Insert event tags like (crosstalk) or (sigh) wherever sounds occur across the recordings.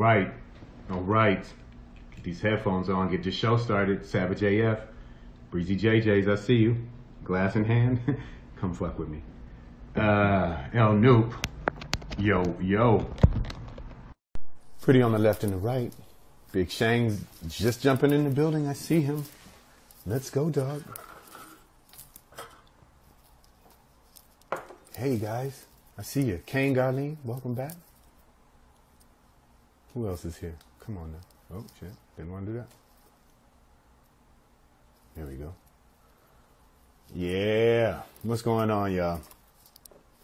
right, all right. Get these headphones on. Get your show started. Savage AF, Breezy JJ's. I see you. Glass in hand. (laughs) Come fuck with me. Uh, El Noop. Yo, yo. Pretty on the left and the right. Big Shang's just jumping in the building. I see him. Let's go, dog. Hey guys, I see you. Kane Garleen, welcome back. Who else is here? Come on now. Oh shit, didn't want to do that. There we go. Yeah, what's going on, y'all?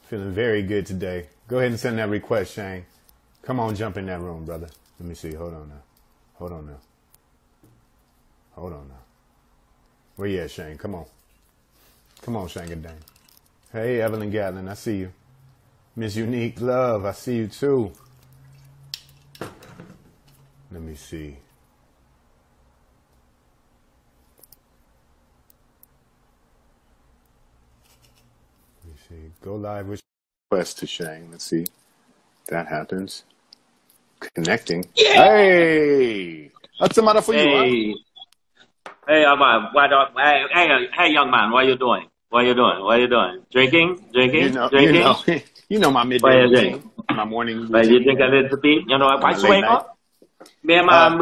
Feeling very good today. Go ahead and send that request, Shane. Come on, jump in that room, brother. Let me see. Hold on now. Hold on now. Hold on now. Where you at, Shane? Come on. Come on, Shane Dang. Hey, Evelyn Gatlin, I see you. Miss Unique Love, I see you too. Let me see. Let me see. Go live with request to Shang. Let's see. That happens. Connecting. Yeah. Hey! What's the matter for hey. you? Huh? Hey, uh, why don't, hey, hey, hey, young man, what are you doing? What are you doing? What are you doing? Drinking? Drinking? You know, Drinking? you know, (laughs) you know my midday routine, my morning But you routine. drink a little bit, you know, why swing night. up? Me and my, Uh, my,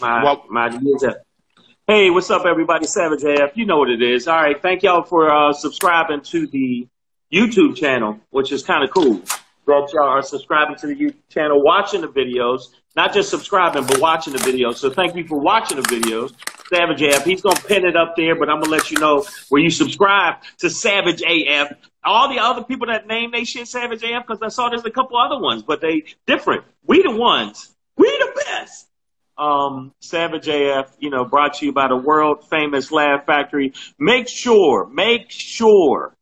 my, well- my, user. Hey, what's up, everybody? Savage AF. You know what it is. All right. Thank y'all for uh, subscribing to the YouTube channel, which is kind of cool. That y'all are subscribing to the YouTube channel, watching the videos, not just subscribing, but watching the videos. So thank you for watching the videos. Savage AF. He's going to pin it up there, but I'm going to let you know where you subscribe to Savage AF. All the other people that name they shit Savage AF, because I saw there's a couple other ones, but they different. We the ones. Best. Um, Savage AF, you know, brought to you by the world famous Laugh Factory. Make sure, make sure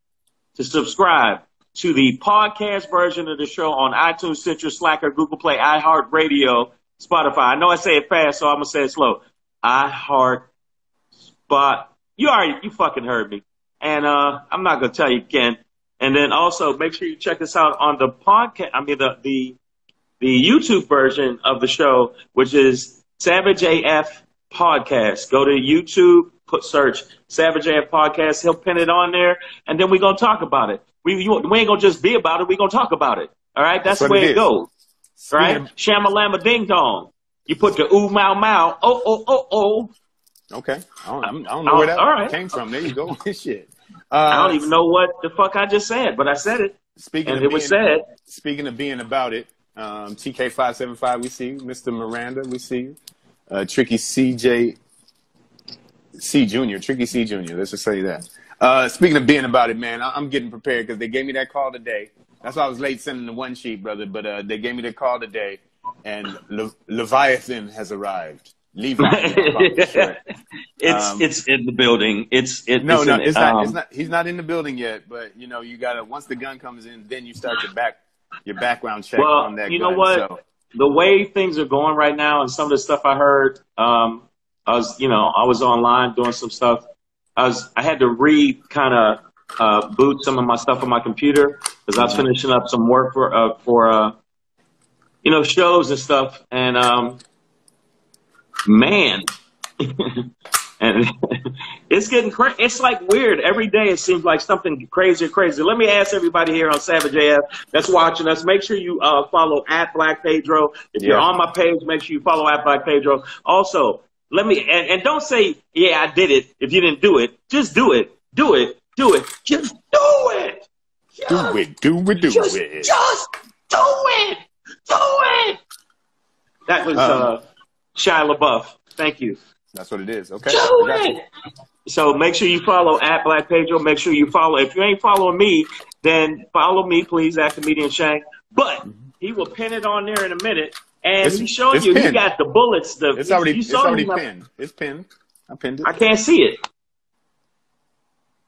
to subscribe to the podcast version of the show on iTunes, Stitcher, Slacker, Google Play, iHeartRadio, Spotify. I know I say it fast, so I'm gonna say it slow. iHeart Spot. You already, you fucking heard me. And, uh, I'm not gonna tell you again. And then also make sure you check us out on the podcast, I mean, the, the, the YouTube version of the show, which is Savage AF Podcast. Go to YouTube, put search Savage AF Podcast. He'll pin it on there, and then we're gonna talk about it. We you, we ain't gonna just be about it. We're gonna talk about it. All right, that's, That's the way it it goes. Right? Speaking Shamalama ding dong. You put the ooh mau mau. Oh oh oh oh. Okay. I don't, I'm- don't know where that right. came from. There you go. (laughs) Shit. Uh, I don't even know what the fuck I just said, but I said it, Speaking and of it being, was said. Speaking of being about it, um, TK575, we see you. Mr. Miranda, we see you. Uh, Tricky CJ C Jr., Tricky C Jr., let's just say that. Uh, speaking of being about it, man, I- I'm getting prepared because they gave me that call today. That's why I was late sending the one sheet, brother, but uh, they gave me the call today, and Le- Leviathan has arrived. Levi. (laughs) it's Um, it's in the building. It's it, No, it's no, it. it's not. Um, it's not. He's not in the building yet. But you know, you gotta once the gun comes in, then you start your back your background check Well, on that. you know gun. what? So, the way things are going right now and some of the stuff I heard, um, I was, you know, I was online doing some stuff. I was, I had to re kind of, uh, boot some of my stuff on my computer because I was finishing up some work for, uh, for, uh, you know, shows and stuff. And, um, man, (laughs) and (laughs) it's getting crazy. It's like weird. Every day it seems like something crazy or crazy. Let me ask everybody here on Savage AF that's watching us, make sure you uh, follow at Black Pedro. If you're on my page, make sure you follow at Black Pedro. Also, let me, and, and don't say, yeah, I did it if you didn't do it. Just do it. Do it. Do it. Just do it. Just, do it, do it, do just, it. just do it. Do it. That was Um, uh, Shia LaBeouf. Thank you. That's what it is. Okay. Do I got you. it. So make sure you follow at Black Pedro. Make sure you follow. If you ain't following me, then follow me, please, at Comedian Shang. But he will pin it on there in a minute. And It's- he showed it's you he got the bullets. The It's already you it's saw already him like- pinned. It's pinned. I pinned it. I can't see it.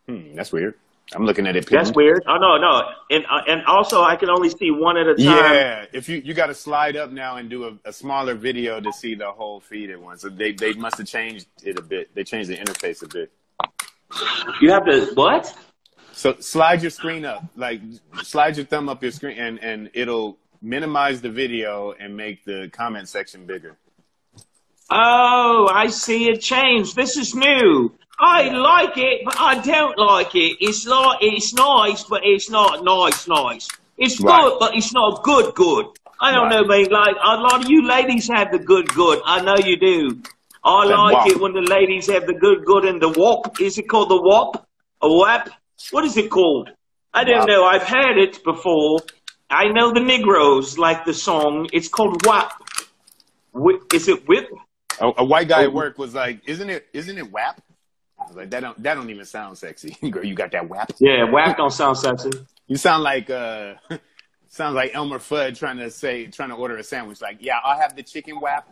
Hmm, that's weird. I'm looking at it. That's weird. Oh no, no. And uh, and also I can only see one at a time. Yeah, if you you got to slide up now and do a, a smaller video to see the whole feed at once. So they they must have changed it a bit. They changed the interface a bit. You have to what? So slide your screen up, like slide your thumb up your screen, and and it'll minimize the video and make the comment section bigger. Oh, I see a change. This is new. I like it, but I don't like it. It's like it's nice, but it's not nice, nice. It's Right. good, but it's not good, good. I don't Right. know, man. Like a lot of you ladies have the good, good. I know you do. I like wop. it when the ladies have the good, good and the wop. Is it called the wop? A wap? What is it called? I don't Wop. know. I've had it before. I know the Negroes like the song. It's called wap. Whi- Is it whip? A, a white guy Oh. at work was like, "Isn't it? Isn't it WAP?" I was like, "That don't that don't even sound sexy, girl. (laughs) You got that WAP? Yeah, wap don't sound sexy. You sound like uh, (laughs) sounds like Elmer Fudd trying to say trying to order a sandwich. Like, yeah, I'll have the chicken WAP.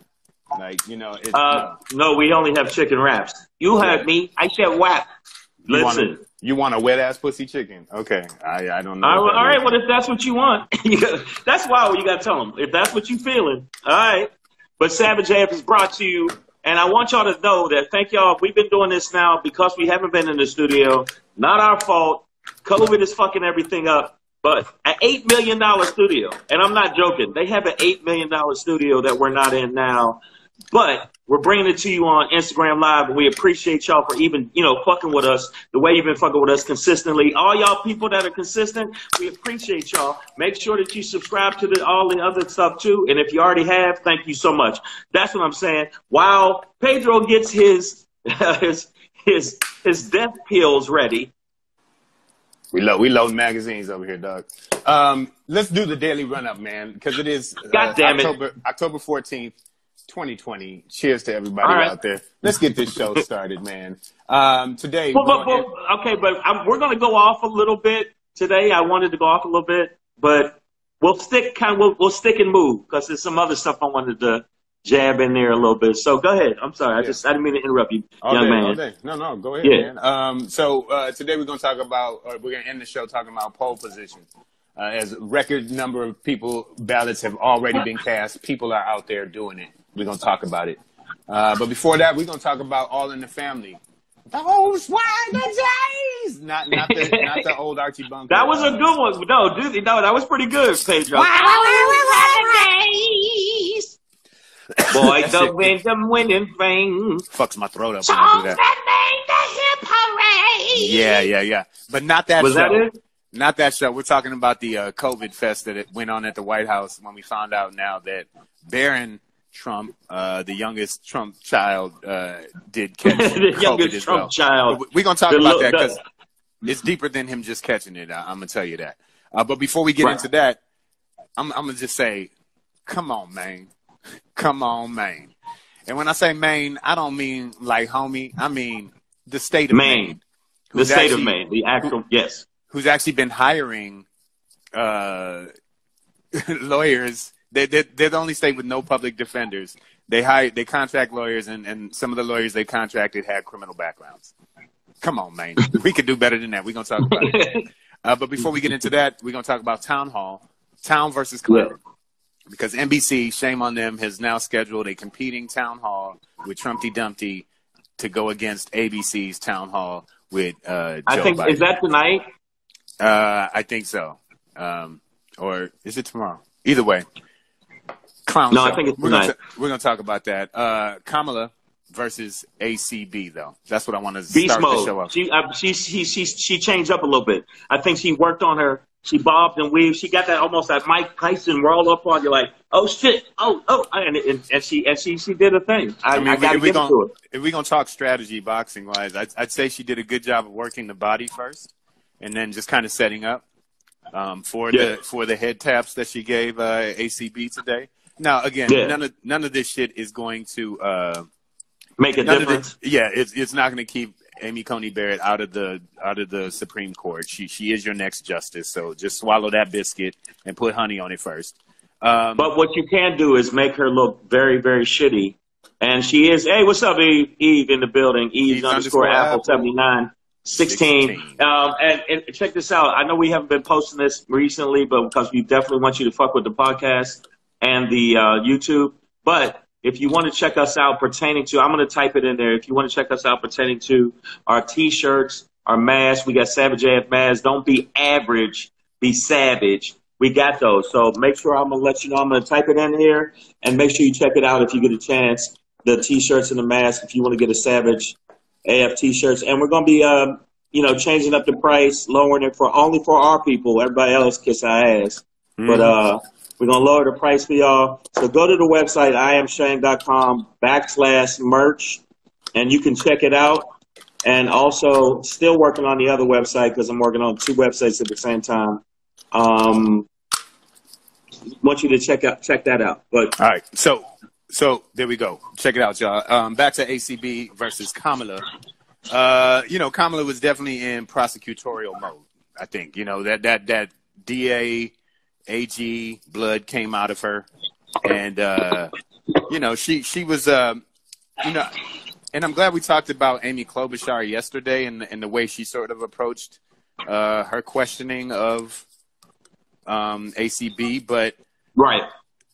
Like, you know, it's Uh, no, we only have chicken wraps. You heard me. I said WAP. no. You Listen. want a, you want a wet ass pussy chicken? Okay, I I don't know. All what right, that all right, well, if that's what you want, (laughs) that's why you got to tell them. If that's what you feeling, all right. But Savage AF is brought to you, and I want y'all to know that thank y'all. We've been doing this now because we haven't been in the studio. Not our fault. COVID is fucking everything up. But an eight million dollar studio, and I'm not joking. They have an eight million dollar studio that we're not in now, but we're bringing it to you on Instagram Live, and we appreciate y'all for even, you know, fucking with us the way you've been fucking with us consistently. All y'all people that are consistent, we appreciate y'all. Make sure that you subscribe to the, all the other stuff too, and if you already have, thank you so much. That's what I'm saying. While Pedro gets his (laughs) his his his death pills ready, We load we load magazines over here, Doug. Um, let's do the daily run up, man, because it is uh, God damn it. October October fourteenth, twenty twenty. Cheers to everybody right. out there. Let's get this show started, man. Um, today, Well, but, but, okay, but I'm, we're going to go off a little bit today. I wanted to go off a little bit, but we'll stick kind of we'll, we'll stick and move because there's some other stuff I wanted to jab in there a little bit. So go ahead. I'm sorry. I Yeah. just I didn't mean to interrupt you, all young day, man. all day. No, no, go ahead, Yeah. man. Um, so uh, today we're going to talk about, or we're going to end the show talking about poll position. Uh, as a record number of people ballots have already been cast, people are out there doing it. We're going to talk about it. Uh, but before that, we're going to talk about All in the Family. Oh, swag the Jays! Not, not the, not the old Archie (laughs) Bunker. That was a good one. No, dude, no, that was pretty good, Pedro. Boy, That the shit- win, the winning thing. Fucks my throat up Songs when I do that. Yeah, yeah, yeah. But not that Was show. that it? Not that show. We're talking about the uh, COVID fest that it went on at the White House when we found out now that Barron Trump, uh, the youngest Trump child, uh, did catch (laughs) the youngest Trump well. child. We're going to talk The about lo- that because it's deeper than him just catching it. I- I'm going to tell you that. Uh, but before we get Right. into that, I'm, I'm going to just say, come on, man. Come on, man. And when I say Maine, I don't mean like homie. I mean the state of Maine. Maine. The state of Maine. The actual, yes. who's actually been hiring uh, (laughs) lawyers. They, they, they're the only state with no public defenders. They hire, they contract lawyers, and, and some of the lawyers they contracted had criminal backgrounds. Come on, man. we could do better than that. We're going to talk about it. (laughs) Uh, but before we get into that, we're going to talk about Town Hall, Town versus Clinton. Because NBC, shame on them, has now scheduled a competing Town Hall with Trumpty Dumpty to go against ABC's Town Hall with uh, Joe I think, Biden. is that tonight? Uh, I think so. Um, or is it tomorrow? Either way, clown. No, I think it's we're gonna tonight. ta- we're gonna talk about that. Uh, Kamala versus ACB though. That's what I want to Beast start the show mode. off. She, uh, she, she, she, she changed up a little bit. I think she worked on her. She bobbed and weaved. She got that almost that Mike Tyson roll up on you, like, oh shit, oh oh, and, and, and she and she she did a thing. I, I mean, I if, gotta we, if we give gonna to her. if we gonna talk strategy boxing wise, I'd, I'd say she did a good job of working the body first, and then just kind of setting up um, for Yeah. the for the head taps that she gave uh, ACB today. Now, again, Yeah. none of none of this shit is going to. Uh, Make a difference. the- yeah, it's it's not going to keep Amy Coney Barrett out of the out of the Supreme Court. She she is your next justice, so just swallow that biscuit and put honey on it first. Um, But what you can do is make her look very, very shitty. And she is, hey, what's up, Eve? Eve in the building. Eve Eve underscore underscore Apple Apple. 79. 16. Um, and, and check this out. I know we haven't been posting this recently, but because we definitely want you to fuck with the podcast and the uh, YouTube. But if you want to check us out pertaining to, I'm going to type it in there. If you want to check us out pertaining to our t-shirts, our masks, we got Savage AF masks. Don't be average, be savage. We got those. So make sure I'm gonna let you know. I'm gonna type it in here, and make sure you check it out if you get a chance. The t-shirts and the mask if you want to get a Savage AF t-shirts, and we're gonna be, um, you know, changing up the price, lowering it for only for our people. Everybody else kiss our ass, mm. but uh, we're gonna lower the price for y'all. So go to the website iamshang.com backslash merch, and you can check it out. And also, still working on the other website because I'm working on two websites at the same time. Um, want you to check out check that out. But all right, so so there we go. Check it out, y'all. Um, back to ACB versus Kamala. Uh, you know, Kamala was definitely in prosecutorial mode. I think you know that that that DA AG blood came out of her, and uh, you know she she was uh, you know, and I'm glad we talked about Amy Klobuchar yesterday and and the way she sort of approached uh, her questioning of um, ACB, but right,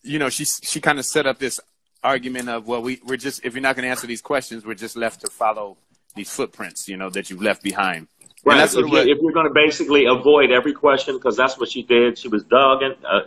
you know, she she kind of set up this argument of well, we we're just if you're not going to answer these questions, we're just left to follow these footprints, you know, that you've left behind. Right. If, you, if, you're going to basically avoid every question, because that's what she did, she was dogging, uh,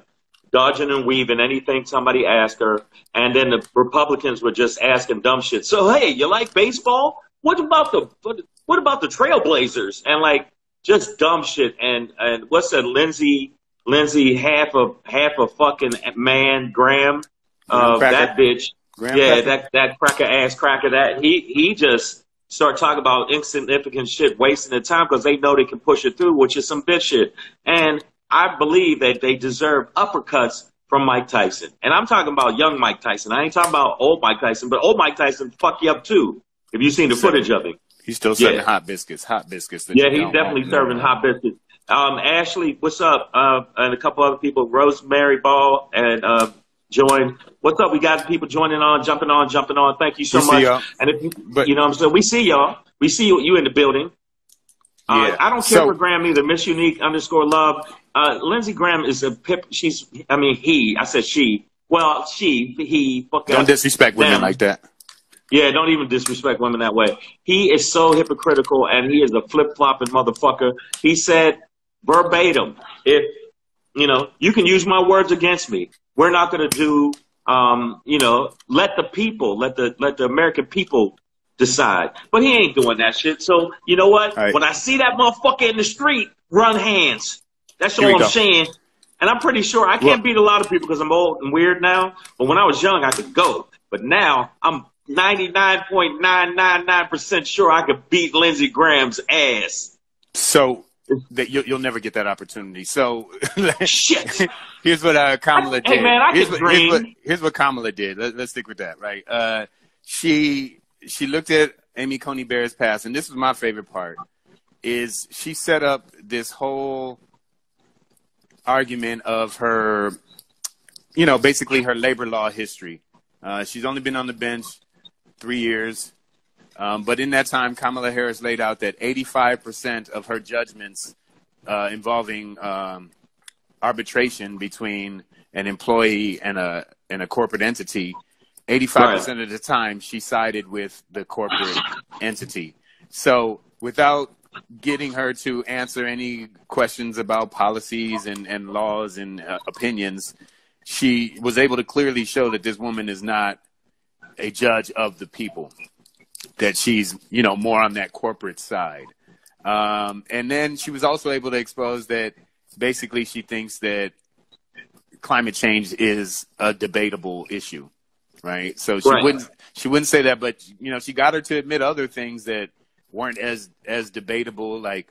dodging and weaving anything somebody asked her, and then the Republicans were just asking dumb shit. So hey, you like baseball? What about the what, what about the Trailblazers? And like just dumb shit. And and what's that, Lindsey Lindsey, half a half a fucking man, Graham, uh, that bitch. Graham yeah, cracker. that that cracker ass cracker. That he he just start talking about insignificant shit, wasting the time because they know they can push it through, which is some bitch shit. And I believe that they deserve uppercuts from Mike Tyson. And I'm talking about young Mike Tyson. I ain't talking about old Mike Tyson, but old Mike Tyson fuck you up too. Have you seen the footage of him? He's still serving yeah. hot biscuits. Hot biscuits. Yeah, he's definitely serving hot biscuits. Um, Ashley, what's up? Uh, and a couple other people, Rosemary Ball and uh, join. What's up? We got people joining on, jumping on, jumping on. Thank you so we much. And if you, but, you know what I'm saying, we see y'all. We see you, you in the building. Uh, yeah. I don't care so, for Graham either. Miss Unique underscore love. Uh, Lindsey Graham is a pip. She's, I mean, he. I said she. Well, she, he. Fuck don't disrespect women like that. Yeah, don't even disrespect women that way. He is so hypocritical and he is a flip flopping motherfucker. He said verbatim. If you know, you can use my words against me. We're not going to do, um, you know, let the people, let the let the American people decide. But he ain't doing that shit. So you know what? Right. When I see that motherfucker in the street, run hands. That's all I'm go. saying. And I'm pretty sure I can't beat a lot of people because I'm old and weird now. But when I was young, I could go. But now I'm 99.999% sure I could beat Lindsey Graham's ass. So that you'll, you'll never get that opportunity. So (laughs) shit. here's what uh, Kamala did. Hey man, I here's, what, here's, what, here's what Kamala did. Let, us stick with that, right? Uh, she she looked at Amy Coney Barrett's past, and this is my favorite part. Is she set up this whole argument of her, you know, basically her labor law history. Uh, she's only been on the bench three years. Um, but in that time, Kamala Harris laid out that 85% of her judgments uh, involving um, arbitration between an employee and a and a corporate entity, 85% right. of the time she sided with the corporate entity. So without getting her to answer any questions about policies and, and laws and uh, opinions, she was able to clearly show that this woman is not a judge of the people that she's you know more on that corporate side. Um, and then she was also able to expose that basically she thinks that climate change is a debatable issue, right? So she right. wouldn't she wouldn't say that, but you know she got her to admit other things that weren't as as debatable, like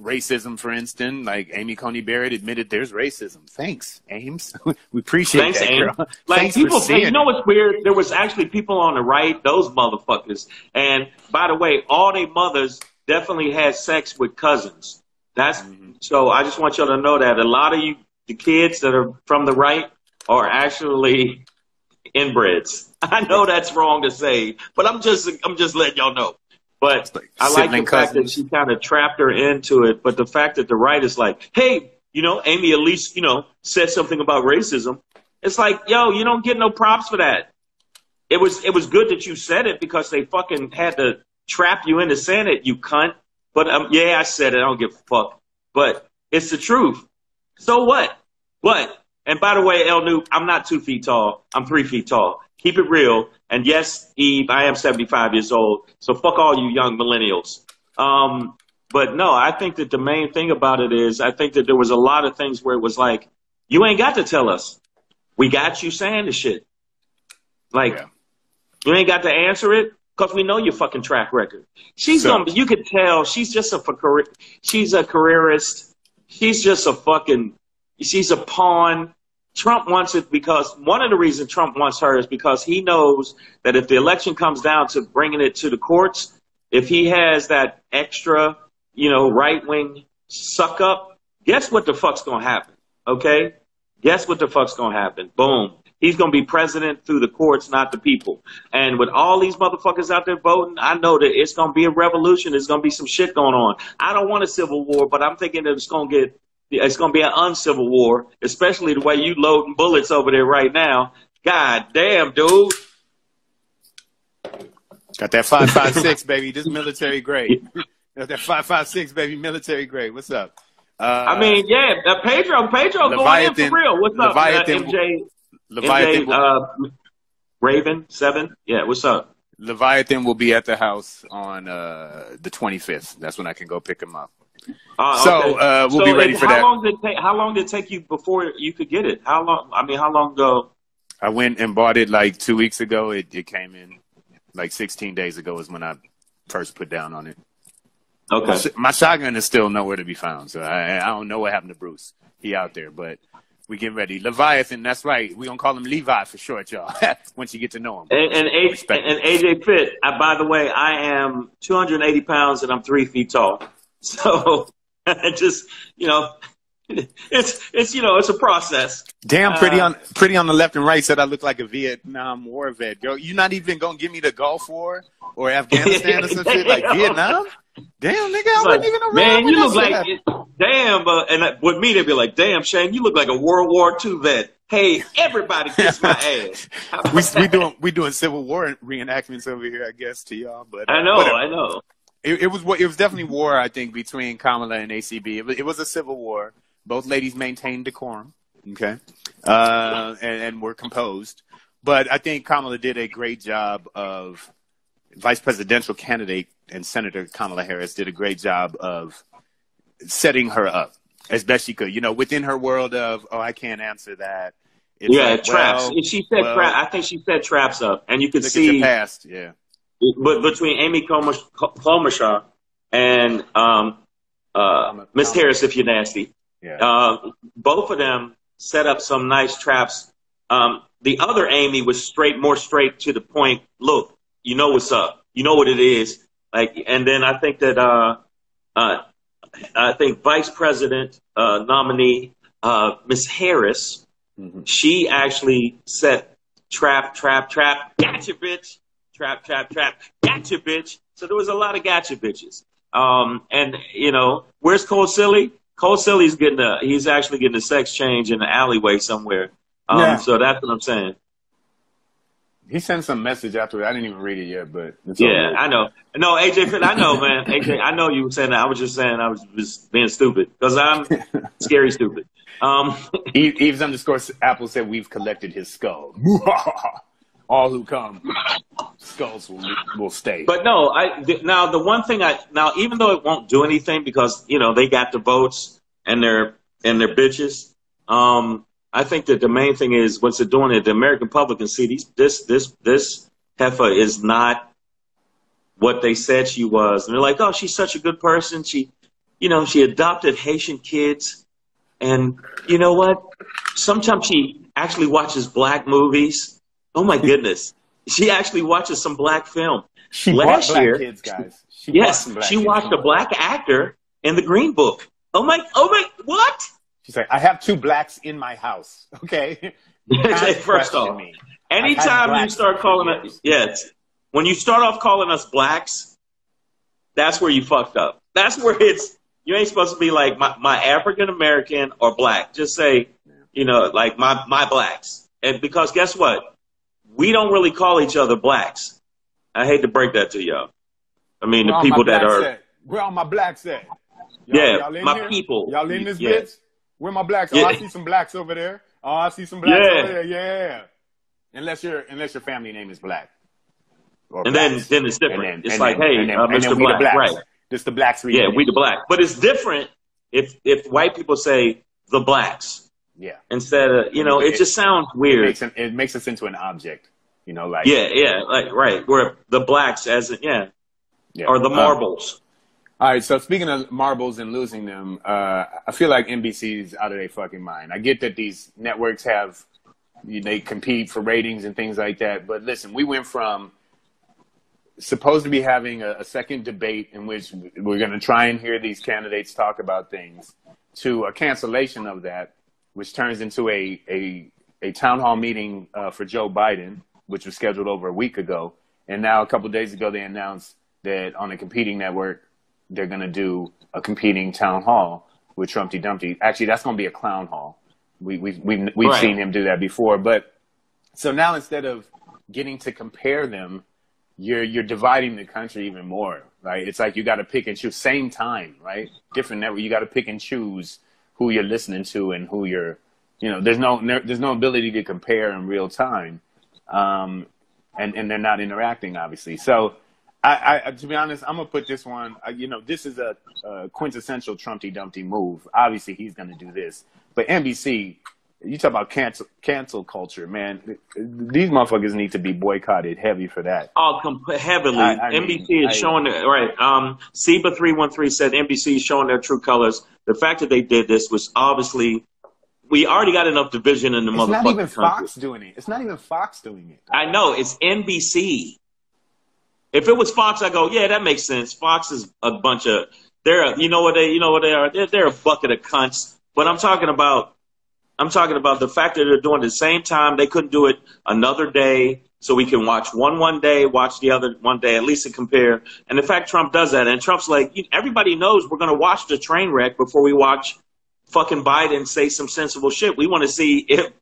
racism, for instance. Like Amy Coney Barrett admitted there's racism. Thanks, Ames. (laughs) we appreciate Thanks, that, Ames. Girl. Like Thanks people, say, you know what's weird? There was actually people on the right, those motherfuckers. And by the way, all their mothers definitely had sex with cousins. That's mm-hmm. so. I just want y'all to know that a lot of you, the kids that are from the right, are actually (laughs) inbreds. (laughs) I know that's wrong to say, but I'm just I'm just letting y'all know. But like I like the fact that she kind of trapped her into it. But the fact that the right is like, hey, you know, Amy at least, you know, said something about racism. It's like, yo, you don't get no props for that. It was it was good that you said it because they fucking had to trap you into saying it, you cunt. But um, yeah, I said it. I don't give a fuck. But it's the truth. So what? But and by the way, El New, I'm not two feet tall. I'm three feet tall. Keep it real. And yes, Eve, I am 75 years old. So fuck all you young millennials. Um, but no, I think that the main thing about it is I think that there was a lot of things where it was like, you ain't got to tell us. We got you saying the shit. Like, yeah. you ain't got to answer it because we know your fucking track record. She's so, gonna. You could tell she's just a career. She's a careerist. She's just a fucking. She's a pawn. Trump wants it because one of the reasons Trump wants her is because he knows that if the election comes down to bringing it to the courts, if he has that extra, you know, right wing suck up, guess what the fuck's gonna happen? Okay, guess what the fuck's gonna happen? Boom. He's going to be president through the courts, not the people. And with all these motherfuckers out there voting, I know that it's going to be a revolution. There's going to be some shit going on. I don't want a civil war, but I'm thinking that it's going to get, it's going to be an uncivil war, especially the way you loading bullets over there right now. God damn, dude. Got that 556, baby. This military grade. Got that 556, baby. Military grade. What's up? Uh, I mean, yeah, uh, Pedro, Pedro Leviathan, going in for real. What's up, Leviathan, uh, MJ? Leviathan. MJ, uh, Raven seven. Yeah, what's up? Leviathan will be at the house on uh, the 25th. That's when I can go pick him up. Uh, so okay. uh, we'll so be ready for how that. Long did take, how long did it take you before you could get it? How long? I mean, how long ago? I went and bought it like two weeks ago. It, it came in like 16 days ago is when I first put down on it. Okay. My, my shotgun is still nowhere to be found, so I, I don't know what happened to Bruce. He out there, but we getting ready. Leviathan, that's right. We're gonna call him Levi for short, y'all. (laughs) Once you get to know him. And, and, AJ, and AJ Fit. Uh, by the way, I am 280 pounds and I'm three feet tall. So (laughs) just you know, (laughs) it's it's you know it's a process. Damn, pretty uh, on pretty on the left and right said I look like a Vietnam War vet. Yo, you're not even gonna give me the Gulf War or Afghanistan or some shit like (laughs) Vietnam. Damn, nigga, I wasn't even around. Man, you look like damn, uh, and uh, with me they'd be like, damn, Shane, you look like a World War II vet. Hey, everybody kiss my ass. we we doing we doing Civil War reenactments over here, I guess, to y'all. But uh, I know, I know. It, it, was it was definitely war, I think, between Kamala and ACB. It was, it was a civil war. Both ladies maintained decorum, okay, uh, and, and were composed. But I think Kamala did a great job of vice presidential candidate and Senator Kamala Harris did a great job of setting her up as best she could. You know, within her world of, oh, I can't answer that. It's yeah, like, traps. Well, she said, well, tra- I think she said traps up, and you could see past, yeah. But between Amy Klobuchar and um, uh, Miss Harris, if you're nasty, yeah. uh, both of them set up some nice traps. Um, the other Amy was straight, more straight to the point. Look, you know what's up. You know what it is. Like, and then I think that, uh, uh, I think Vice President uh, nominee uh, Miss Harris, mm-hmm. she actually set trap, trap, trap, gotcha, bitch, trap, trap, trap, gotcha, bitch. So there was a lot of gotcha bitches. Um, and you know, where's Cole Silly? Cole Silly's getting a, he's actually getting a sex change in the alleyway somewhere. Um, yeah. so that's what I'm saying. He sent some message after I didn't even read it yet, but yeah, I know. No, AJ, I know, man. AJ, I know you were saying that. I was just saying I was just being stupid because I'm (laughs) scary stupid. Um, Eves underscore Apple said we've collected his skull. (laughs) All who come, skulls will will stay. But no, I now the one thing I now even though it won't do anything because you know they got the votes and they're and they're bitches. Um, I think that the main thing is what's it doing that the American public can see these, this, this, this heifer is not what they said she was. And they're like, oh, she's such a good person. She, you know, she adopted Haitian kids. And you know what? Sometimes she actually watches black movies. Oh my goodness. She actually watches some black film. She Last black year, kids, guys. She yes, she watched a black actor in the Green Book. Oh my, oh my, what? She's like, I have two blacks in my house. (laughs) Okay. (laughs) First off, me. anytime you start calling us, yes, when you start off calling us blacks, that's where you fucked up. That's where it's, you ain't supposed to be like my, my African American or black. Just say, you know, like my, my blacks. And because guess what? We don't really call each other blacks. I hate to break that to y'all. I mean, Where the people that are. At? Where all my blacks at? Y'all, yeah, y'all my here? people. Y'all in this yeah. bitch? Where my blacks? Oh, Yeah. I see some blacks over there. Oh, I see some blacks Yeah. over there. Yeah. Unless your unless your family name is black. Or And then blacks. then it's different. Then- it's like, then- hey, then- uh, Mr. Black, blacks. right? This the blacks Yeah, we the black. But it's different if if white people say the blacks Yeah. instead of you know, it, It- just sounds weird. It makes, it, it makes us into an object. You know, like yeah, yeah, like right. Where the blacks as in, yeah, yeah. or the Uh, marbles. All right, so speaking of marbles and losing them, uh, I feel like NBC's out of their fucking mind. I get that these networks have, they compete for ratings and things like that, but listen, we went from supposed to be having a, a second debate in which we're going to try and hear these candidates talk about things to a cancellation of that, which turns into a, a, a town hall meeting uh, for Joe Biden, which was scheduled over a week ago. And now a couple of days ago, they announced that on a competing network, they're going to do a competing town hall with Trumpty Dumpty. Actually, that's going to be a clown hall. We, we've we've, we've Right. seen him do that before. But so now instead of getting to compare them, you're you're dividing the country even more. Right? It's like you got to pick and choose. Same time, right? Different network. You got to pick and choose who you're listening to and who you're. You know, there's no there's no ability to compare in real time, um, and and they're not interacting obviously. So I, I, to be honest, I'm gonna put this one. You know, this is a, a quintessential Trumpty Dumpty move. Obviously, he's gonna do this. But NBC, you talk about cancel cancel culture, man. These motherfuckers need to be boycotted heavy for that. Oh, comp- heavily. I- I NBC mean, is I- showing their, right. Um, Seba three one three said NBC is showing their true colors. The fact that they did this was obviously we already got enough division in the It's motherfucking not even country. Fox doing it. It's not even Fox doing it. I know it's NBC. If it was Fox, I go, yeah, that makes sense. Fox is a bunch of they're a- you know what they you know what they are. They're, they're a bucket of cunts. But I'm talking about I'm talking about the fact that they're doing it at the same time. They couldn't do it another day, so we can watch one one day, watch the other one day, at least to compare. And the fact Trump does that, and Trump's like, everybody knows we're going to watch the train wreck before we watch fucking Biden say some sensible shit. We want to see if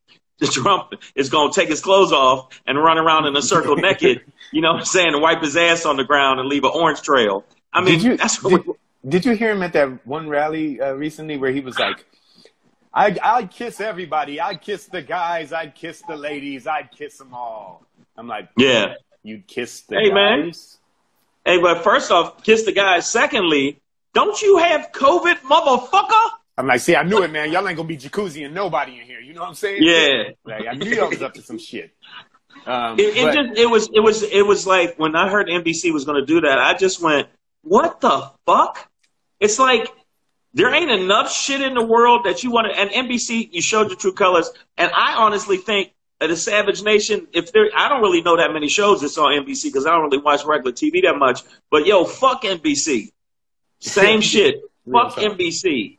(laughs) Trump is going to take his clothes off and run around in a circle (laughs) naked, you know what I'm saying, and wipe his ass on the ground and leave an orange trail. I mean, Did you that's what did, did you hear him at that one rally uh, recently where he was like, "I I'd kiss everybody. I'd kiss the guys. I'd kiss the ladies. I'd kiss them all." I'm like, yeah. you'd kiss the Hey, man. Hey, but first off, kiss the guys. Secondly, don't you have COVID, motherfucker? I'm like, see, I knew it, man. Y'all ain't gonna be jacuzzi and nobody in here. You know what I'm saying? Yeah. Like, I knew y'all was up to some shit. Um, It, it just it was it was it was like when I heard NBC was going to do that, I just went, "What the fuck?" It's like there ain't enough shit in the world that you want to. And NBC, you showed your true colors, and I honestly think that the Savage Nation, if there, I don't really know that many shows that's on NBC because I don't really watch regular TV that much. But yo, fuck NBC. Same (laughs) shit. Fuck talk. NBC.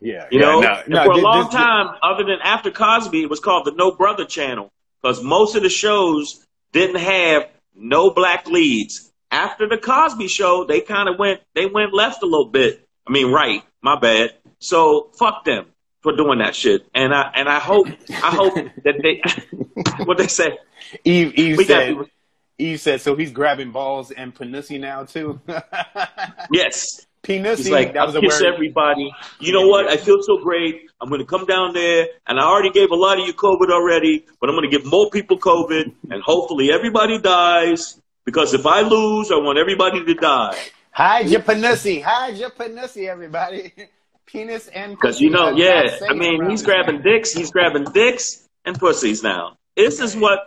yeah, You yeah, know, no, no, for a long this- time, other than after Cosby, it was called the No Brother Channel because most of the shows didn't have no black leads. After the Cosby Show, they kind of went they went left a little bit. I mean, right? My bad. So fuck them for doing that shit. And I and I hope I hope (laughs) that they (laughs) what they say. Eve, Eve said, people- Eve said, so he's grabbing balls and Panussi now too. (laughs) Yes, He's like, that was I kiss word. everybody. You know what? I feel so great. I'm going to come down there, and I already gave a lot of you COVID already, but I'm going to give more people COVID, and hopefully everybody dies. Because if I lose, I want everybody to die. Hide your Panussi, hide your everybody. (laughs) Penis and Because you know, yeah, I mean, he's grabbing man. dicks, he's grabbing dicks and pussies now. This is what.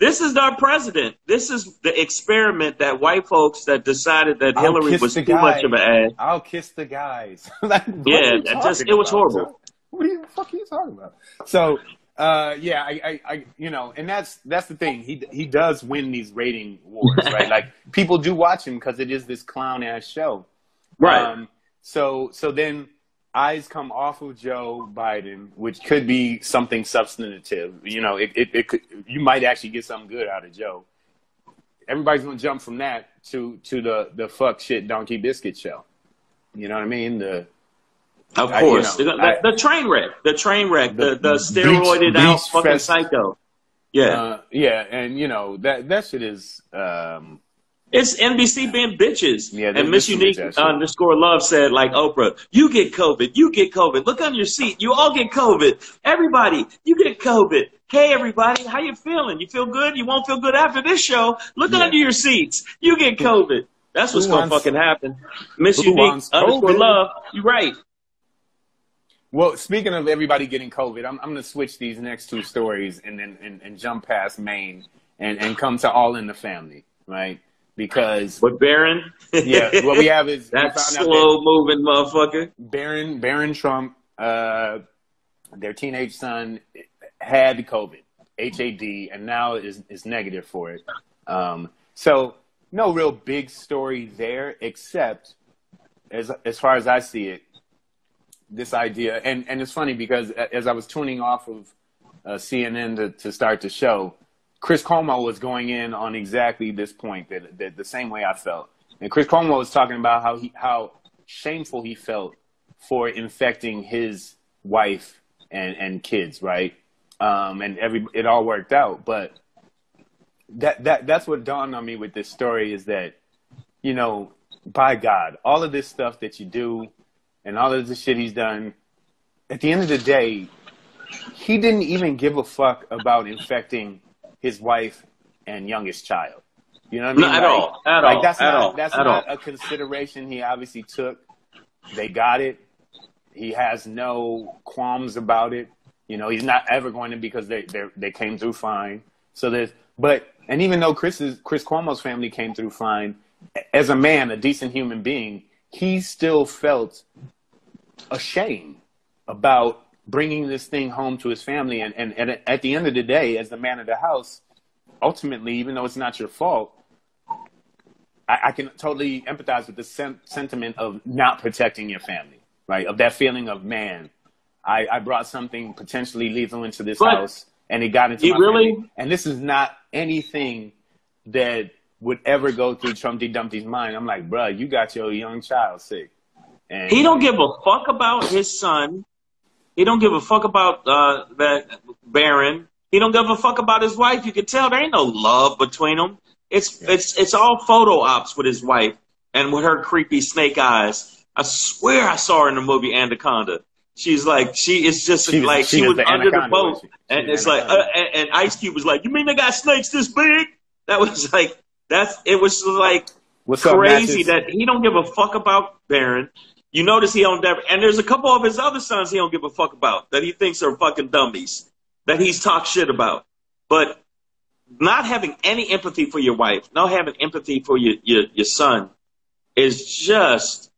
This is our president. This is the experiment that white folks that decided that I'll Hillary was too much of an ass. I'll kiss the guys. (laughs) like, Yeah, just- it was about, horrible. What are you the fuck are you talking about? So, uh, yeah, I, I, I, you know, and that's that's the thing. He he does win these rating wars, right? (laughs) like people do watch him because it is this clown ass show, Right. Um, so so then eyes come off of Joe Biden, which could be something substantive. You know, it, it, it could you might actually get something good out of Joe. Everybody's gonna jump from that to to the the fuck shit donkey biscuit show. You know what I mean? The Of I- you course. know, the, the, I- the train wreck. The train wreck. The, The the, beach- steroided out beach fucking fest- psycho. Yeah. Uh, yeah, and you know that that shit is um, It's NBC being bitches. Yeah, and Miss Unique with that shit. underscore love said, like Oprah, you get COVID, you get COVID. Look on your seat, you all get COVID. Everybody, you get COVID. Hey, everybody, how you feeling? You feel good? You won't feel good after this show. Look Yeah. under your seats. You get COVID. That's what's Who gonna wants- fucking happen. Miss Unique underscore love, you're right. Well, speaking of everybody getting COVID, I'm, I'm going to switch these next two stories and then and, and jump past Maine and, and come to All in the Family, right? Because But Barron, yeah, what we have is (laughs) that slow moving motherfucker. Barron Barron Trump, uh, their teenage son, had COVID, HAD, and now is is negative for it. Um, so no real big story there, except as as far as I see it, this idea, and and it's funny because as I was tuning off of uh, CNN to, to start the show, Chris Cuomo was going in on exactly this point that, that the same way I felt, and Chris Cuomo was talking about how he how shameful he felt for infecting his wife and and kids, right? Um, and every it all worked out, but that that that's what dawned on me with this story is that you know by God, all of this stuff that you do and all of the shit he's done, at the end of the day, he didn't even give a fuck about infecting his wife and youngest child. You know what I mean? No, at Like- all, at like all, that's at not all, that's at not all. a consideration he obviously took. They got it. He has no qualms about it. You know, he's not ever going to because they they they came through fine. So there's but and even though Chris's Chris Cuomo's family came through fine, as a man, a decent human being, he still felt ashamed about bringing this thing home to his family. And, and, and at the end of the day, as the man of the house, ultimately, even though it's not your fault, I, I can totally empathize with the sen- sentiment of not protecting your family, right? Of that feeling of, man, I, I brought something potentially lethal into this But house and it got into he my really- family. And this is not anything that would ever go through Trumpty Dumpty's mind. I'm like, bruh, you got your young child sick. And He don't give a fuck about his son. He don't give a fuck about uh, that Barron. He don't give a fuck about his wife. You can tell there ain't no love between them. It's it's it's all photo ops with his wife and with her creepy snake eyes. I swear I saw her in the movie Anaconda. She's like she is just She was- like she she, was the under the boat, and it's like uh, and, and Ice Cube was like, "You mean they got snakes this big?" That was (laughs) like that's it was like What's crazy that he don't give a fuck about Barron. You notice he don't never, and there's a couple of his other sons he don't give a fuck about that he thinks are fucking dummies that he's talked shit about. But not having any empathy for your wife, not having empathy for your your, your son, is just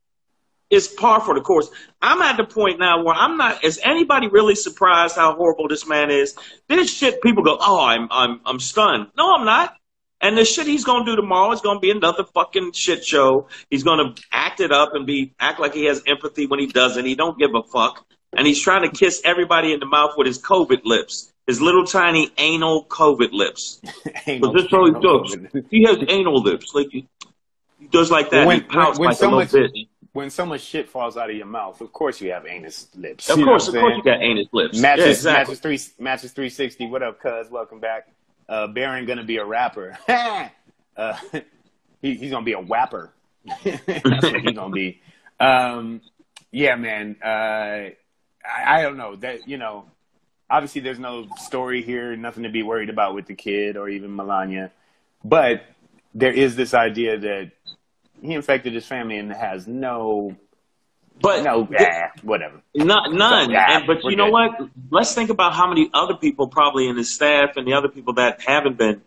is par for the course. I'm at the point now where I'm not. Is anybody really surprised how horrible this man is? This shit, people go, "Oh, I'm I'm I'm stunned." No, I'm not. And the shit he's gonna do tomorrow is gonna be another fucking shit show. He's gonna act it up and be act like he has empathy when he doesn't. He don't give a fuck, and he's trying to kiss everybody in the mouth with his COVID lips, his little tiny anal COVID lips. (laughs) Ain't But this how he does. He has anal lips, like he, he does like that. When- he pouts when- when like so a little much- bit. when so much shit falls out of your mouth, of course you have anus lips. Of course, of course, you got anus lips. Matches, yeah, exactly. matches three, matches three sixty. What up, Cuz? Welcome back. Uh, Barron gonna be a rapper. (laughs) uh, he, he's gonna be a whapper. (laughs) That's what he's gonna be. Um, yeah, man. Uh, I, I don't know that. You know, obviously there's no story here, nothing to be worried about with the kid or even Melania, but there is this idea that he infected his family and has no, But no, th- ah, whatever. Not, none. Yeah, and, but you know good. what? Let's think about how many other people probably in his staff and the other people that haven't been,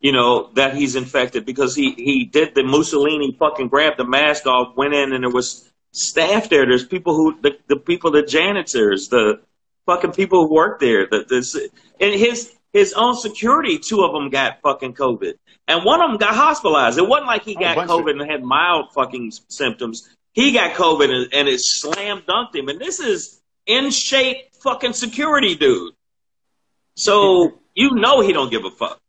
you know, that he's infected because he, he did the Mussolini fucking grabbed the mask off, went in and there was staff there. There's people who, the, the people, the janitors, the fucking people who work there. The, this and his, his own security, two of them got fucking COVID. And one of them got hospitalized. It wasn't like he got bunch of- COVID and had mild fucking symptoms. He got COVID and, and it slam dunked him. And this is in shape fucking security dude. So (laughs) you know he don't give a fuck.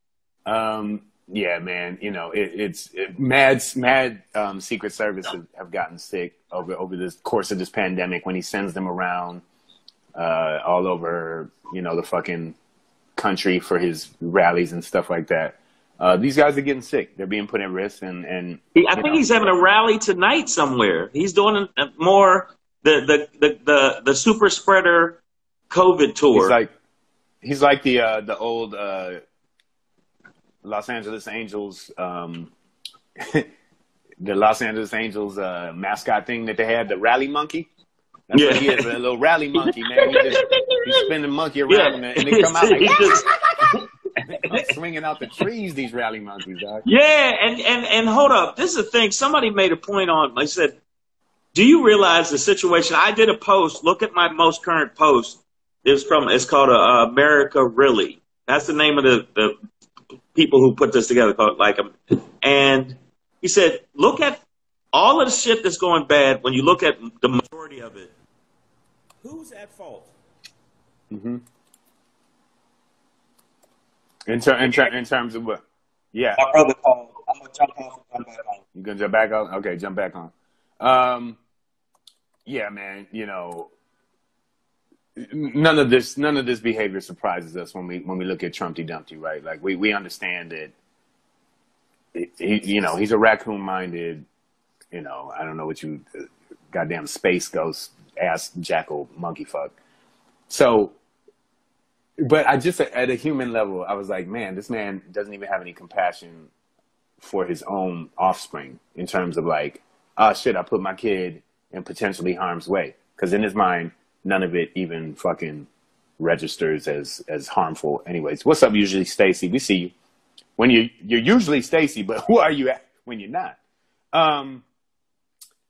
Um, yeah, man. You know, it, it's it, mad. Mad um, Secret Service have, have gotten sick over over the course of this pandemic when he sends them around uh, all over, you know, the fucking country for his rallies and stuff like that. Uh, these guys are getting sick. They're being put at risk, and and I think know. he's having a rally tonight somewhere. He's doing more the, the the the the super spreader COVID tour. He's like he's like the uh, the old uh, Los Angeles Angels. Um, (laughs) the Los Angeles Angels uh, mascot thing that they had, the rally monkey. That's yeah. what he is, a little rally monkey, man. He just he's spinning monkey around (laughs) yeah. and they come out like (laughs) just, swinging out the trees. These rally monkeys, dog. Yeah, and and and hold up, this is the thing. Somebody made a point on. I said, "Do you realize the situation?" I did a post. Look at my most current post. It's from. It's called uh, America Really. That's the name of the the people who put this together. Called like them, and he said, "Look at all of the shit that's going bad. When you look at the majority of it, who's at fault?" Mm-hmm. In, ter- in, ter- in terms of what? Yeah. My brother called. I'm gonna jump off and jump back on. You gonna jump back on? Okay, jump back on. Um, yeah, man. You know, none of this none of this behavior surprises us when we when we look at Trumpy Dumpty, right? Like we we understand that. He, you know, he's a raccoon-minded. You know, I don't know what you, uh, goddamn space ghost ass jackal monkey fuck. So but I just at a human level, I was like, man, this man doesn't even have any compassion for his own offspring in terms of like, oh shit, I put my kid in potentially harm's way because in his mind, none of it even fucking registers as as harmful. Anyways, what's up, usually Stacy? We see you when you you're usually Stacy, but (laughs) who are you when you're not? Um,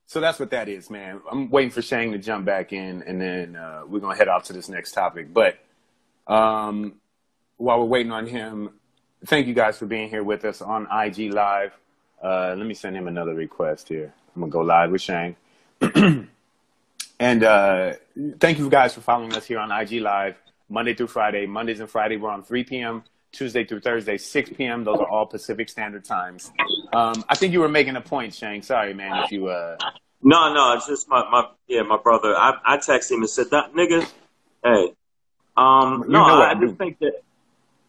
so that's what that is, man. I'm waiting for Shang to jump back in, and then uh, we're gonna head off to this next topic, but. Um, while we're waiting on him, thank you guys for being here with us on IG Live. Uh, let me send him another request here. I'm gonna go live with Shang. (clears throat) and uh, thank you guys for following us here on IG Live Monday through Friday. Mondays and Friday we're on 3 p.m. Tuesday through Thursday 6 p.m. Those are all Pacific Standard Times. Um, I think you were making a point, Shang. Sorry, man, if you. Uh... No, no, it's just my, my yeah, my brother. I I texted him and said that nigga, hey, um, no, I, I just think that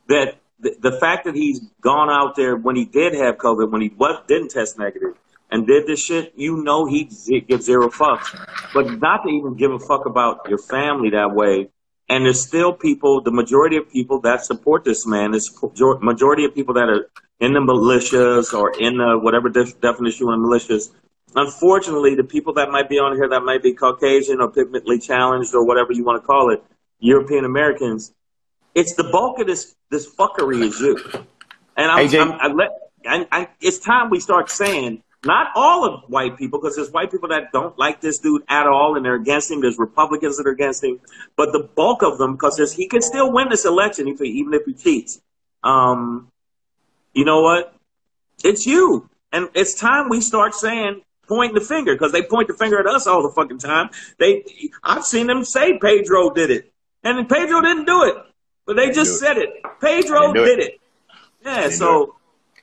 that the, the, fact that he's gone out there when he did have COVID, when he was didn't test negative and did this shit, you know he gives zero fucks. But not to even give a fuck about your family that way. And there's still people, the majority of people that support this man, this majority of people that are in the militias or in the whatever def- definition of militias. Unfortunately, the people that might be on here that might be Caucasian or pigmentally challenged or whatever you want to call it, European Americans, it's the bulk of this this fuckery is you. And I'm, I'm, I let, I, I, it's time we start saying not all of white people, because there's white people that don't like this dude at all and they're against him. There's Republicans that are against him, but the bulk of them, because he can still win this election if he, even if he cheats. Um, you know what? It's you, and it's time we start saying pointing the finger because they point the finger at us all the fucking time. They, I've seen them say Pedro did it. And Pedro didn't do it, but they just said it. Pedro did it. it. Yeah, so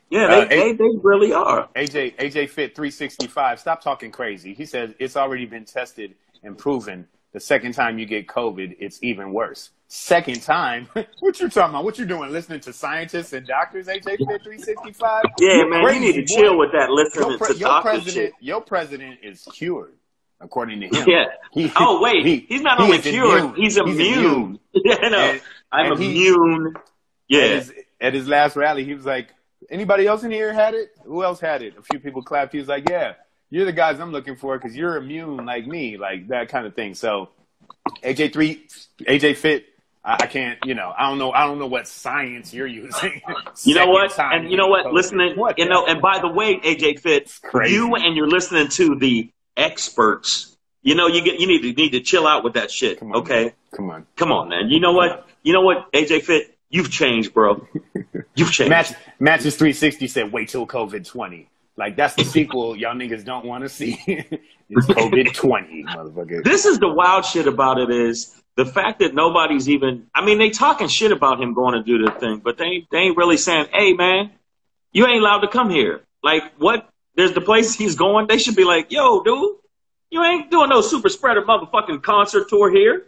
yeah, they, uh, they, they really are. AJ AJ Fit 365. Stop talking crazy. He says it's already been tested and proven. The second time you get COVID, it's even worse. Second time? (laughs) what you talking about? What you doing? Listening to scientists and doctors? AJ Fit 365. Yeah, You're man, crazy, you need to chill with that. Listening your, pre- to your president, shit. Your president is cured according to him. (laughs) Yeah. He, (laughs) oh wait, he, he's not he only cured, immune. he's immune. He's immune. (laughs) yeah, no, and, I'm and immune. He, yeah. At his, at his, last rally, he was like, "Anybody else in here had it? Who else had it?" A few people clapped. He was like, "Yeah, you're the guys I'm looking for because you're immune like me, like that kind of thing." So, AJ three, AJ Fit. I, can't, you know, I don't know, I don't know what science you're using. you know what? And you know what? Listening, what you know, and by the way, AJ Fit, you and you're listening to the experts you know, you get you need to need to chill out with that shit. Come on, okay, man. come on, come on, man. You know what? You know what? AJ Fit, you've changed, bro. (laughs) You've changed. Match, Matches 360 said, "Wait till COVID 20." Like that's the sequel y'all niggas don't want to see. (laughs) it's COVID 20, (laughs) motherfucker. This is the wild shit about it is the fact that nobody's even. I mean, they talking shit about him going to do the thing, but they they ain't really saying, "Hey, man, you ain't allowed to come here." Like what? There's the place he's going. They should be like, "Yo, dude." You ain't doing no super spreader motherfucking concert tour here.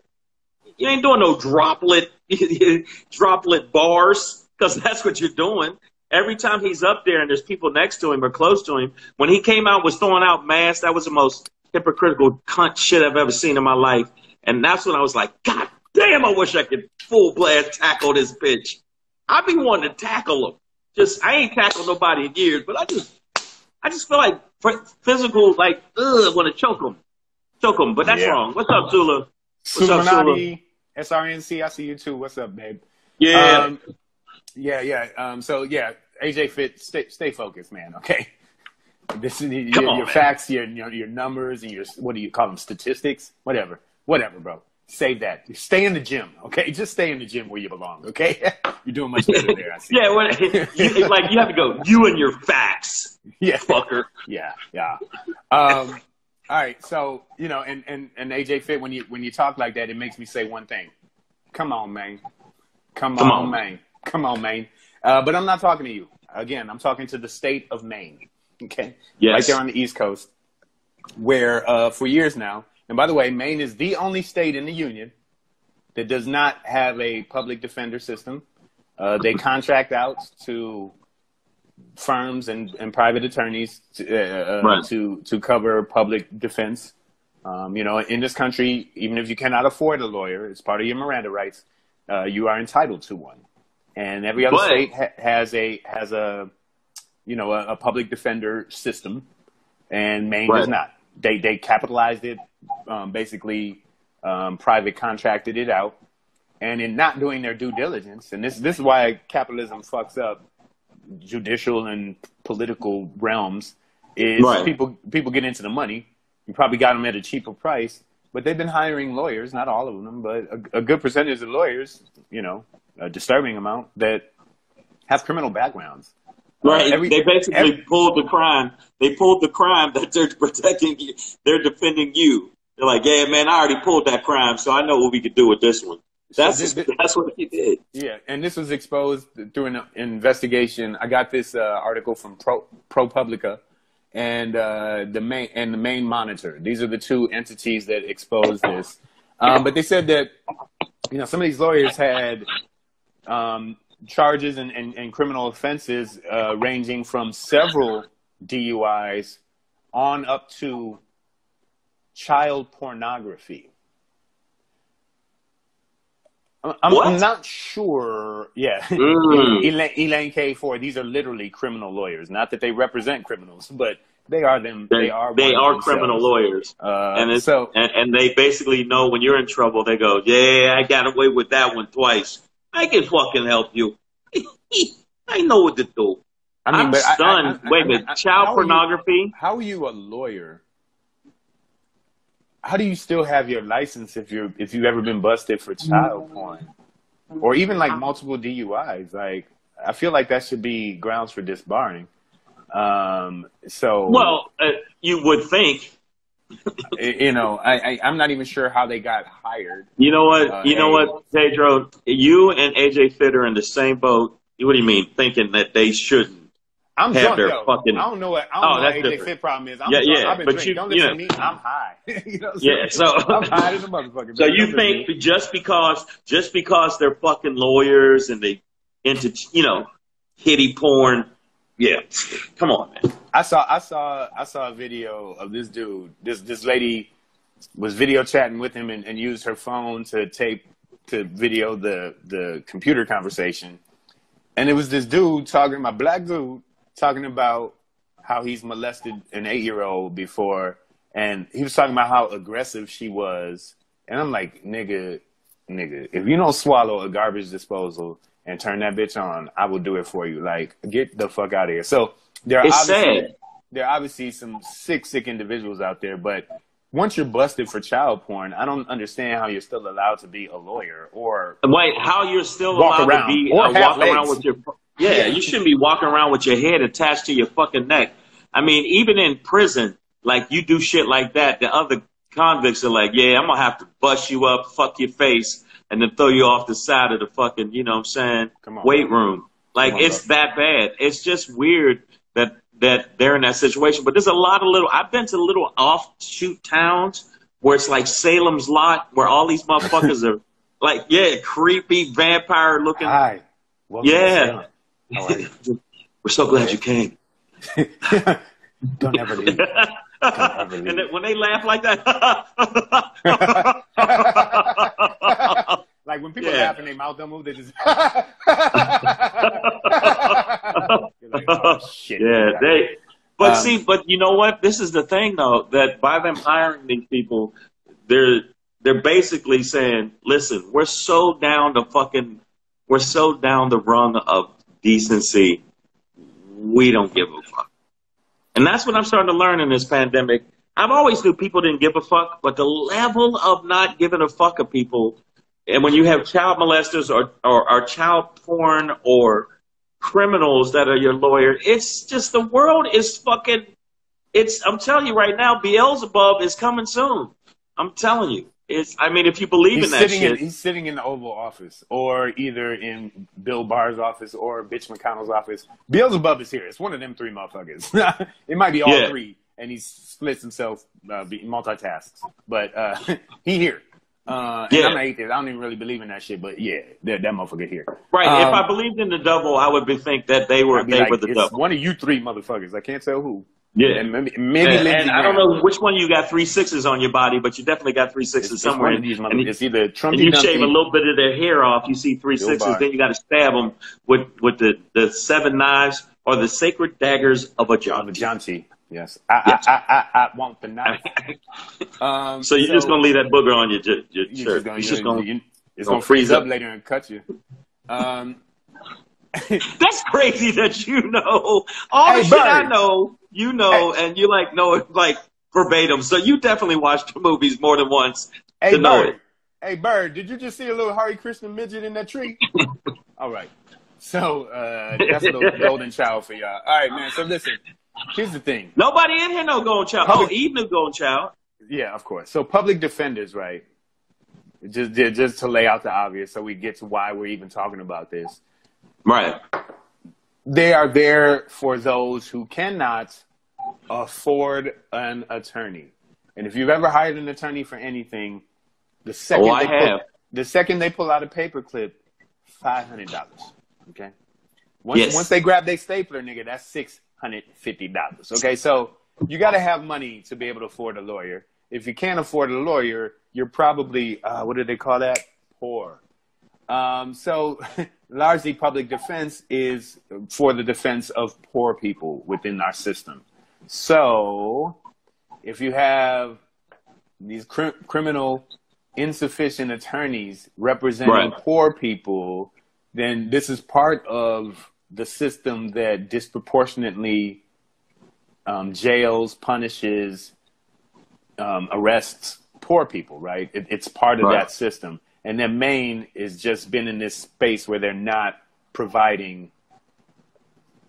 You ain't doing no droplet (laughs) droplet bars because that's what you're doing. every time he's up there and there's people next to him or close to him, when he came out was throwing out masks, that was the most hypocritical cunt shit I've ever seen in my life. And that's when I was like, God damn, I wish I could full blast tackle this bitch. I'd be wanting to tackle him. Just I ain't tackled nobody in years, but I just I just feel like physical, like ugh, want to choke him, choke him. But that's yeah. wrong. What's up, Tula? What's up, Tula? SRNC, I see you too. What's up, babe? Yeah, um, yeah, yeah. Um, so yeah, AJ Fit, stay stay focused, man. Okay. (laughs) This is your, on, your facts, your, your your numbers, and your what do you call them? Statistics, whatever, whatever, bro. Save that. Stay in the gym, okay? Just stay in the gym where you belong, okay? (laughs) You're doing much better there. I see. yeah, well, you, like you have to go. You and your facts, yeah, fucker. Yeah, yeah. Um, all right, so you know, and and and AJ Fit, when you when you talk like that, it makes me say one thing. Come on, man. Come, Come on, on, man. Come on, man. Uh, but I'm not talking to you. Again, I'm talking to the state of Maine. Okay. Yes. Right there on the East Coast, where uh, for years now and by the way, Maine is the only state in the union that does not have a public defender system. Uh, they contract out to firms and, and private attorneys to, uh, uh, right. to to cover public defense. Um, you know, in this country, even if you cannot afford a lawyer, it's part of your Miranda rights. Uh, you are entitled to one, and every other but, state ha- has a has a you know a, a public defender system, and Maine right. does not. They they capitalized it um, basically um, private contracted it out, and in not doing their due diligence, and this this is why capitalism fucks up judicial and political realms, is right. people people get into the money. You probably got them at a cheaper price, but they've been hiring lawyers, not all of them, but a, a good percentage of lawyers, you know, a disturbing amount that have criminal backgrounds. Right. Every, they basically every, pulled the crime. They pulled the crime that they're (laughs) protecting you. They're defending you. They're like, yeah, man, I already pulled that crime, so I know what we could do with this one. That's so this, that's what he did. Yeah, and this was exposed through an investigation. I got this uh, article from Pro ProPublica and uh, the Maine and the Maine Monitor. These are the two entities that exposed this. Um, but they said that you know some of these lawyers had um, charges and, and, and, criminal offenses uh, ranging from several DUIs on up to child pornography. I'm, I'm, not sure. Yeah, (laughs) mm. Elaine, Elaine K. Ford. These are literally criminal lawyers. Not that they represent criminals, (laughs) but they are them. They, they are. They are criminal lawyers, uh, and so and, and, they basically know when you're in trouble. They go, "Yeah, I got away with that one twice. I can fucking help you. (laughs) I know what to do." I mean, I'm stunned. I, I, Wait a minute, child how pornography. Are you, how are you a lawyer how do you still have your license if you're if you've ever been busted for child porn or even like multiple DUIs? Like I feel like that should be grounds for disbarring. Um, so well, uh, you would think. (laughs) you know, I, I am not even sure how they got hired. You know what? Uh, you know what, Pedro? You and AJ Fit are in the same boat. What do you mean, thinking that they shouldn't? I'm drunk, yo. Fucking, I don't know what I don't oh, know what AJ Fit problem is. I'm yeah, drunk. yeah. I've been but drinking. you, don't listen to me. I'm high. (laughs) you know yeah, so I'm high as a motherfucker. (laughs) So you think me. just because just because they're fucking lawyers and they into you know kitty porn, yeah, come on, man. I saw I saw I saw a video of this dude. This this lady was video chatting with him and, and used her phone to tape to video the the computer conversation. And it was this dude talking about black dude talking about how he's molested an eight year old before, and he was talking about how aggressive she was. And I'm like, nigga, nigga, if you don't swallow a garbage disposal and turn that bitch on, I will do it for you. Like, get the fuck out of here. So there are it's obviously sad. there are obviously some sick, sick individuals out there, but once you're busted for child porn, I don't understand how you're still allowed to be a lawyer or wait, how you're still allowed around, to be or uh, walk legs. around with your yeah, you shouldn't be walking around with your head attached to your fucking neck. I mean, even in prison, like you do shit like that, the other convicts are like, yeah, I'm gonna have to bust you up, fuck your face, and then throw you off the side of the fucking, you know what I'm saying, on, weight room. Like on, it's bro. that bad. It's just weird that that they're in that situation. But there's a lot of little. I've been to little offshoot towns where it's like Salem's Lot, where all these motherfuckers (laughs) are like, yeah, creepy vampire looking. Hi. Welcome yeah. We're so glad you came. (laughs) Don't ever leave. Don't ever and leave. then when they laugh like that, (laughs) like when people Yeah. laugh and their mouth don't move, they just. Like, (laughs) oh, shit. yeah, they. But Um, see, but you know what? This is the thing, though, that by them hiring these people, they're they're basically saying, "Listen, we're so down the fucking, we're so down the rung of decency, we don't give a fuck." And that's what I'm starting to learn in this pandemic. I've always knew people didn't give a fuck, but the level of not giving a fuck of people, and when you have child molesters or or, or child porn or criminals that are your lawyer. It's just the world is fucking. It's. I'm telling you right now, Beelzebub is coming soon. I'm telling you. It's. I mean, if you believe He's in that shit, in, he's sitting in the Oval Office, or either in Bill Barr's office or Bitch McConnell's office. Beelzebub is here. It's one of them three motherfuckers. (laughs) it might be all Yeah. three, and he splits himself, uh, be- multitasks. But uh, (laughs) he here. Uh, and Yeah. I'm an atheist. I don't even really believe in that shit, but yeah, that, that motherfucker here. right? Um, if I believed in the devil, I would be think that they were they like, were the devil. one of you three motherfuckers. I can't tell who. Yeah. And maybe, maybe And, Lindsey and I don't know which one you got three sixes on your body, but you definitely got three sixes It's, it's somewhere. of these and. It's either Trumpy and you shave a little bit of their hair off, you see three Bill sixes. Barr. Then you got to stab them with with the the seven knives or the sacred daggers of a John. T. Yes. I, Yes. I, I, I, I want the knife. (laughs) Um, So you're just gonna leave that booger on your, your, your You're shirt. just gonna, You're just gonna. you- it's gonna gonna freeze freeze up up. later and cut you. Um, (laughs) That's crazy that you know all the Hey, shit I know. You know, and you like know it like verbatim. So you definitely watched the movies more than once hey, to know it. Hey, Bird, did you just see a little Hare Krishna midget in that tree? (laughs) All right. So uh, that's a little (laughs) golden child for y'all. All right, man. So listen, here's the thing. Nobody in here no Golden Child. Public- Oh, Eve knew Golden Child. Yeah, of course. So public defenders, right? Just just to lay out the obvious, so we get to why we're even talking about this. Right. They are there for those who cannot afford an attorney. And if you've ever hired an attorney for anything, the second Oh, I they pull, the second they pull out a paperclip, five hundred dollars. Okay. Once Yes. once they grab their stapler, nigga, that's six hundred fifty dollars. Okay, so you got to have money to be able to afford a lawyer. If you can't afford a lawyer, you're probably uh, what do they call that? Poor. Um, so (laughs) largely public defense is for the defense of poor people within our system. So if you have these cri- criminal insufficient attorneys representing Right. poor people, then this is part of the system that disproportionately um, jails, punishes, um, arrests poor people, right? It, it's part of Right. that system. And then Maine has just been in this space where they're not providing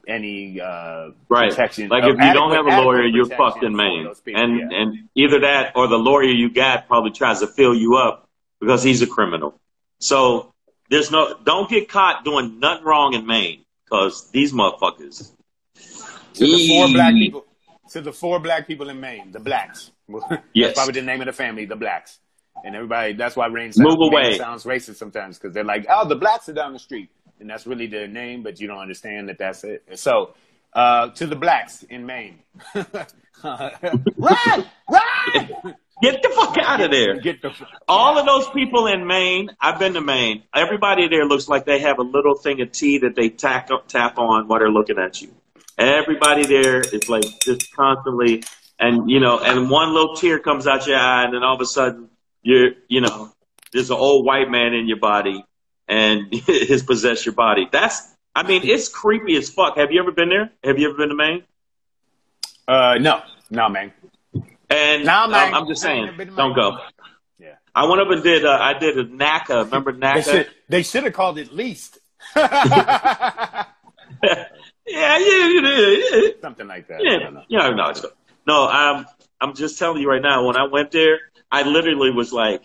any uh, Right. protection. Like uh, if you don't have a lawyer, you're fucked in Maine. And yeah. and either that or the lawyer you got probably tries to fill you up because he's a criminal. So there's no don't get caught doing nothing wrong in Maine because these motherfuckers. to the four black people to the four black people in Maine, the blacks. (laughs) Yes. That's probably the name of the family, the blacks. And everybody that's why Rain Move sounds, away. Maine sounds racist sometimes because they're like, oh, the blacks are down the street. And that's really their name, but you don't understand that that's it. So, uh, to the blacks in Maine. (laughs) run! Run! Get the fuck out of there. Get the All of those people in Maine, I've been to Maine. Everybody there looks like they have a little thing of tea that they tack up, tap on while they're looking at you. Everybody there is like just constantly, and you know, and one little tear comes out your eye, and then all of a sudden you're, you know, there's an old white man in your body, and (laughs) has possessed your body. That's, I mean, it's creepy as fuck. Have you ever been there? Have you ever been to Maine? Uh, no, no, man. And Nah, um, man. I'm just I ain't saying, never been to don't go. Yeah. I went up and did. Uh, I did a NACA. Remember They NACA? should, they should have called it least. (laughs) yeah, yeah, yeah, yeah. Something like that. I Yeah, don't know. yeah, no, it's no. I'm, I'm just telling you right now. When I went there, I literally was like,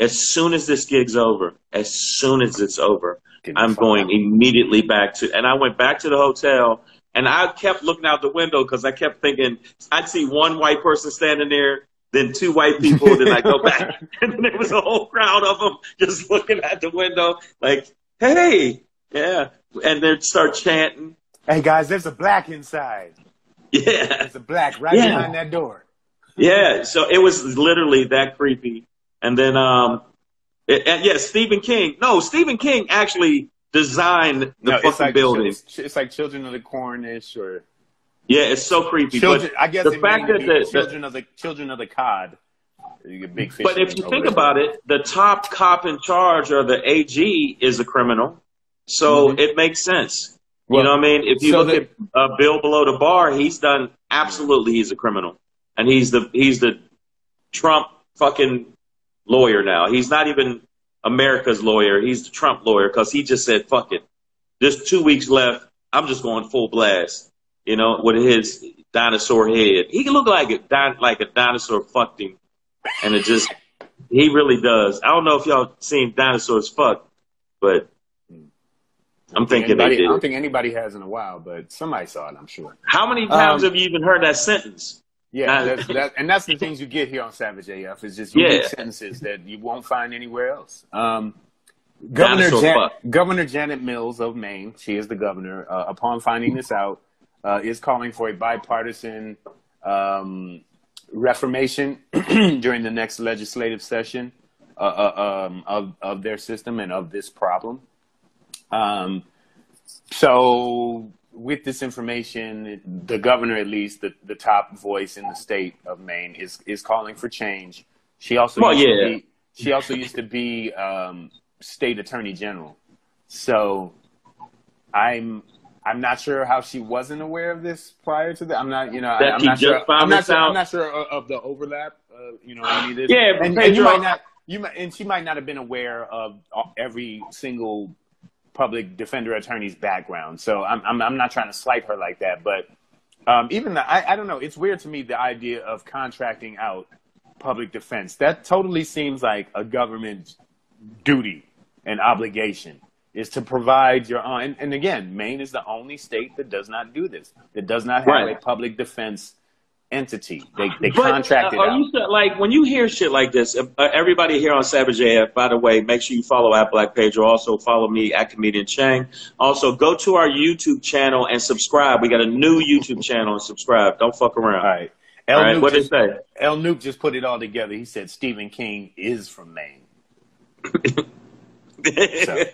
as soon as this gig's over, as soon as it's over, I'm going out. immediately back to. And I went back to the hotel, and I kept looking out the window because I kept thinking I'd see one white person standing there. Then two white people, then I go back, (laughs) (laughs) and then there was a whole crowd of them just looking at the window, like, "Hey, yeah," and they'd start chanting, Hey guys, there's a black inside. (laughs) Yeah. There's a black right Yeah. behind that door. Yeah, so it was literally that creepy. And then, um, it, and yeah, Stephen King. No, Stephen King actually designed the No, fucking it's like building. It's, it's like Children of the Cornish or yeah, it's so creepy. children. but I guess the fact that the, children of the children of the cod. Big fish. but if you think about it, the top cop in charge or the AG is a criminal, so Mhm. it makes sense. Well, you know what I mean? If you so look the- at uh, Bill below the bar, he's done absolutely. He's a criminal, and he's the he's the Trump fucking lawyer now. He's not even America's lawyer. He's the Trump lawyer because he just said, "Fuck it." There's two weeks left. I'm just going full blast. You know, with his dinosaur head, he can look like a di- like a dinosaur fucked him, and it just he really does. I don't know if y'all seen dinosaurs fuck, but I'm thinking they anybody, I don't think anybody has in a while, but somebody saw it. I'm sure. How many times Um, have you even heard that sentence? Yeah, that's, that, and that's the things you get here on Savage AF is just unique Yeah. sentences that you won't find anywhere else. Um, Governor, Jan- Governor Janet Mills of Maine, she is the governor, uh, upon finding this out, uh, is calling for a bipartisan um, reformation (clears throat) during the next legislative session uh, uh, um, of, of their system and of this problem. Um, so, with this information, the governor, at least the, the top voice in the state of Maine, is is calling for change. She also Well, used yeah. to be, she also used to be um, state attorney general. So, I'm I'm not sure how she wasn't aware of this prior to that. I'm not, you know, I, am not sure. I'm not sure. I'm not sure of, the overlap. Uh, you know, of this. Yeah, and, and you might not. You might, and she might not have been aware of every single public defender attorney's background. So I'm I'm, I'm not trying to slight her like that, but um, even the, I I don't know. It's weird to me the idea of contracting out public defense. That totally seems like a government duty and obligation is to provide your own. And, and again, Maine is the only state that does not do this. That does not have Right. a public defense entity. They they But, contract it uh, out. you like when you hear shit like this? Uh, everybody here on Savage AF, by the way, make sure you follow at Black Pedro. Also follow me at Comedian Shang. Also go to our YouTube channel and subscribe. We got a new YouTube channel and subscribe. Don't fuck around. All right. El All right, Nuke what did just, it say? El Nuke just put it all together. He said Stephen King is from Maine. (laughs) So,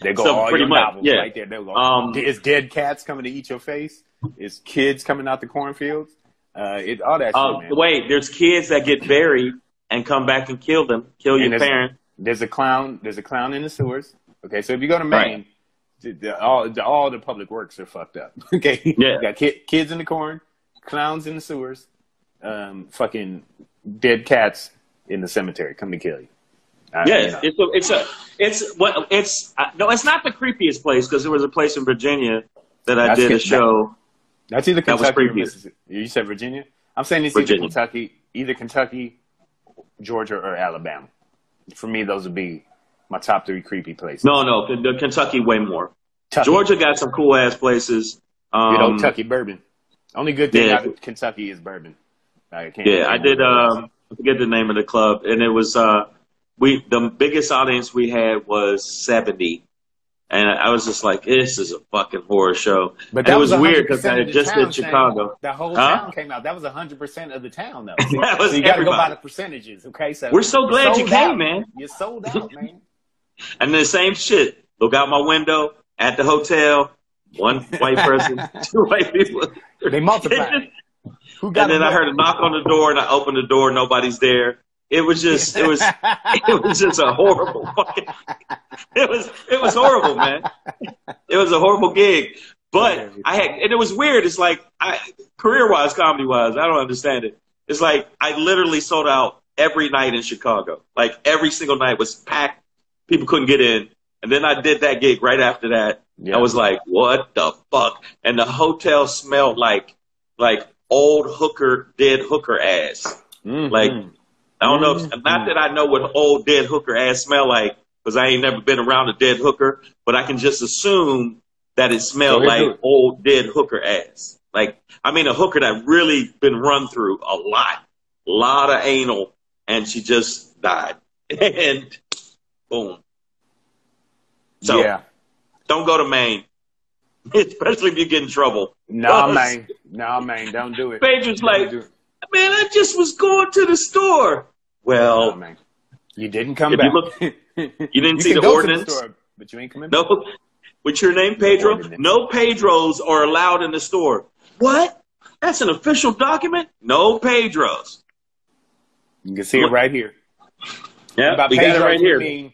There go So all your much, novels yeah. right there. There go. Um, is dead cats coming to eat your face? Is kids coming out the cornfields? Uh, it all that shit, man. wait, there's kids that get buried and come back and kill them, kill And your there's- parents. There's a clown. There's a clown in the sewers. Okay, so if you go to Maine, Right. the, all the, all the public works are fucked up. (laughs) Okay, Yeah. You got ki- kids in the corn, clowns in the sewers, um, fucking dead cats in the cemetery come to kill you. Uh, Yes, you know. it's a, it's a, it's what it's uh, no, it's not the creepiest place because there was a place in Virginia that I did a show. That's either That Kentucky or. Mississippi. You said Virginia. I'm saying it's Virginia. either Kentucky, either Kentucky, Georgia, or Alabama. For me, those would be my top three creepy places. No, no, the Kentucky way more. Tucky. Georgia got some cool ass places. Um, you know, Kentucky bourbon. Only good thing yeah. out of Kentucky is bourbon. I yeah, I did. Um, I forget the name of the club, and it was uh, we the biggest audience we had was seventy, and I was just like, this is a fucking horror show. but and that it was, weird because I had just did Chicago. The whole Huh? town came out. That was 100% of the town, though. (laughs) That was so you got to go by the percentages. Okay, so We're so glad you came, out. man. You're sold out, (laughs) man. And the same shit. Look out my window at the hotel. One white person, (laughs) two white people. They multiply. Who got and then I heard a knock on the door, and I opened the door. Nobody's there. It was just, it was, it was just a horrible fucking. It was, it was horrible, man. It was a horrible gig. But I had, and it was weird. It's like, I, career wise, comedy wise, I don't understand it. It's like I literally sold out every night in Chicago. Like every single night was packed. People couldn't get in. And then I did that gig right after that. Yeah. I was like, what the fuck? And the hotel smelled like, like old hooker, dead hooker ass. Mhm. Like, I don't know, if, Mhm. not that I know what old dead hooker ass smell like, because I ain't never been around a dead hooker, but I can just assume that it smelled like it. old dead hooker ass. Like, I mean, a hooker that really been run through a lot, a lot of anal, and she just died. (laughs) And boom. So yeah. don't go to Maine. (laughs) especially if you get in trouble. No, man. No, man. Don't do it. Don't like. Man, I just was going to the store. Well, No, man. You didn't come back. you look- (laughs) you didn't see the ordinance? store, but you ain't coming back. no, what's your name, Pedro? No Pedros are allowed in the store. What? That's an official document? No Pedros. You can see it right here. Yeah, by we got it Pedro, right we here. Mean,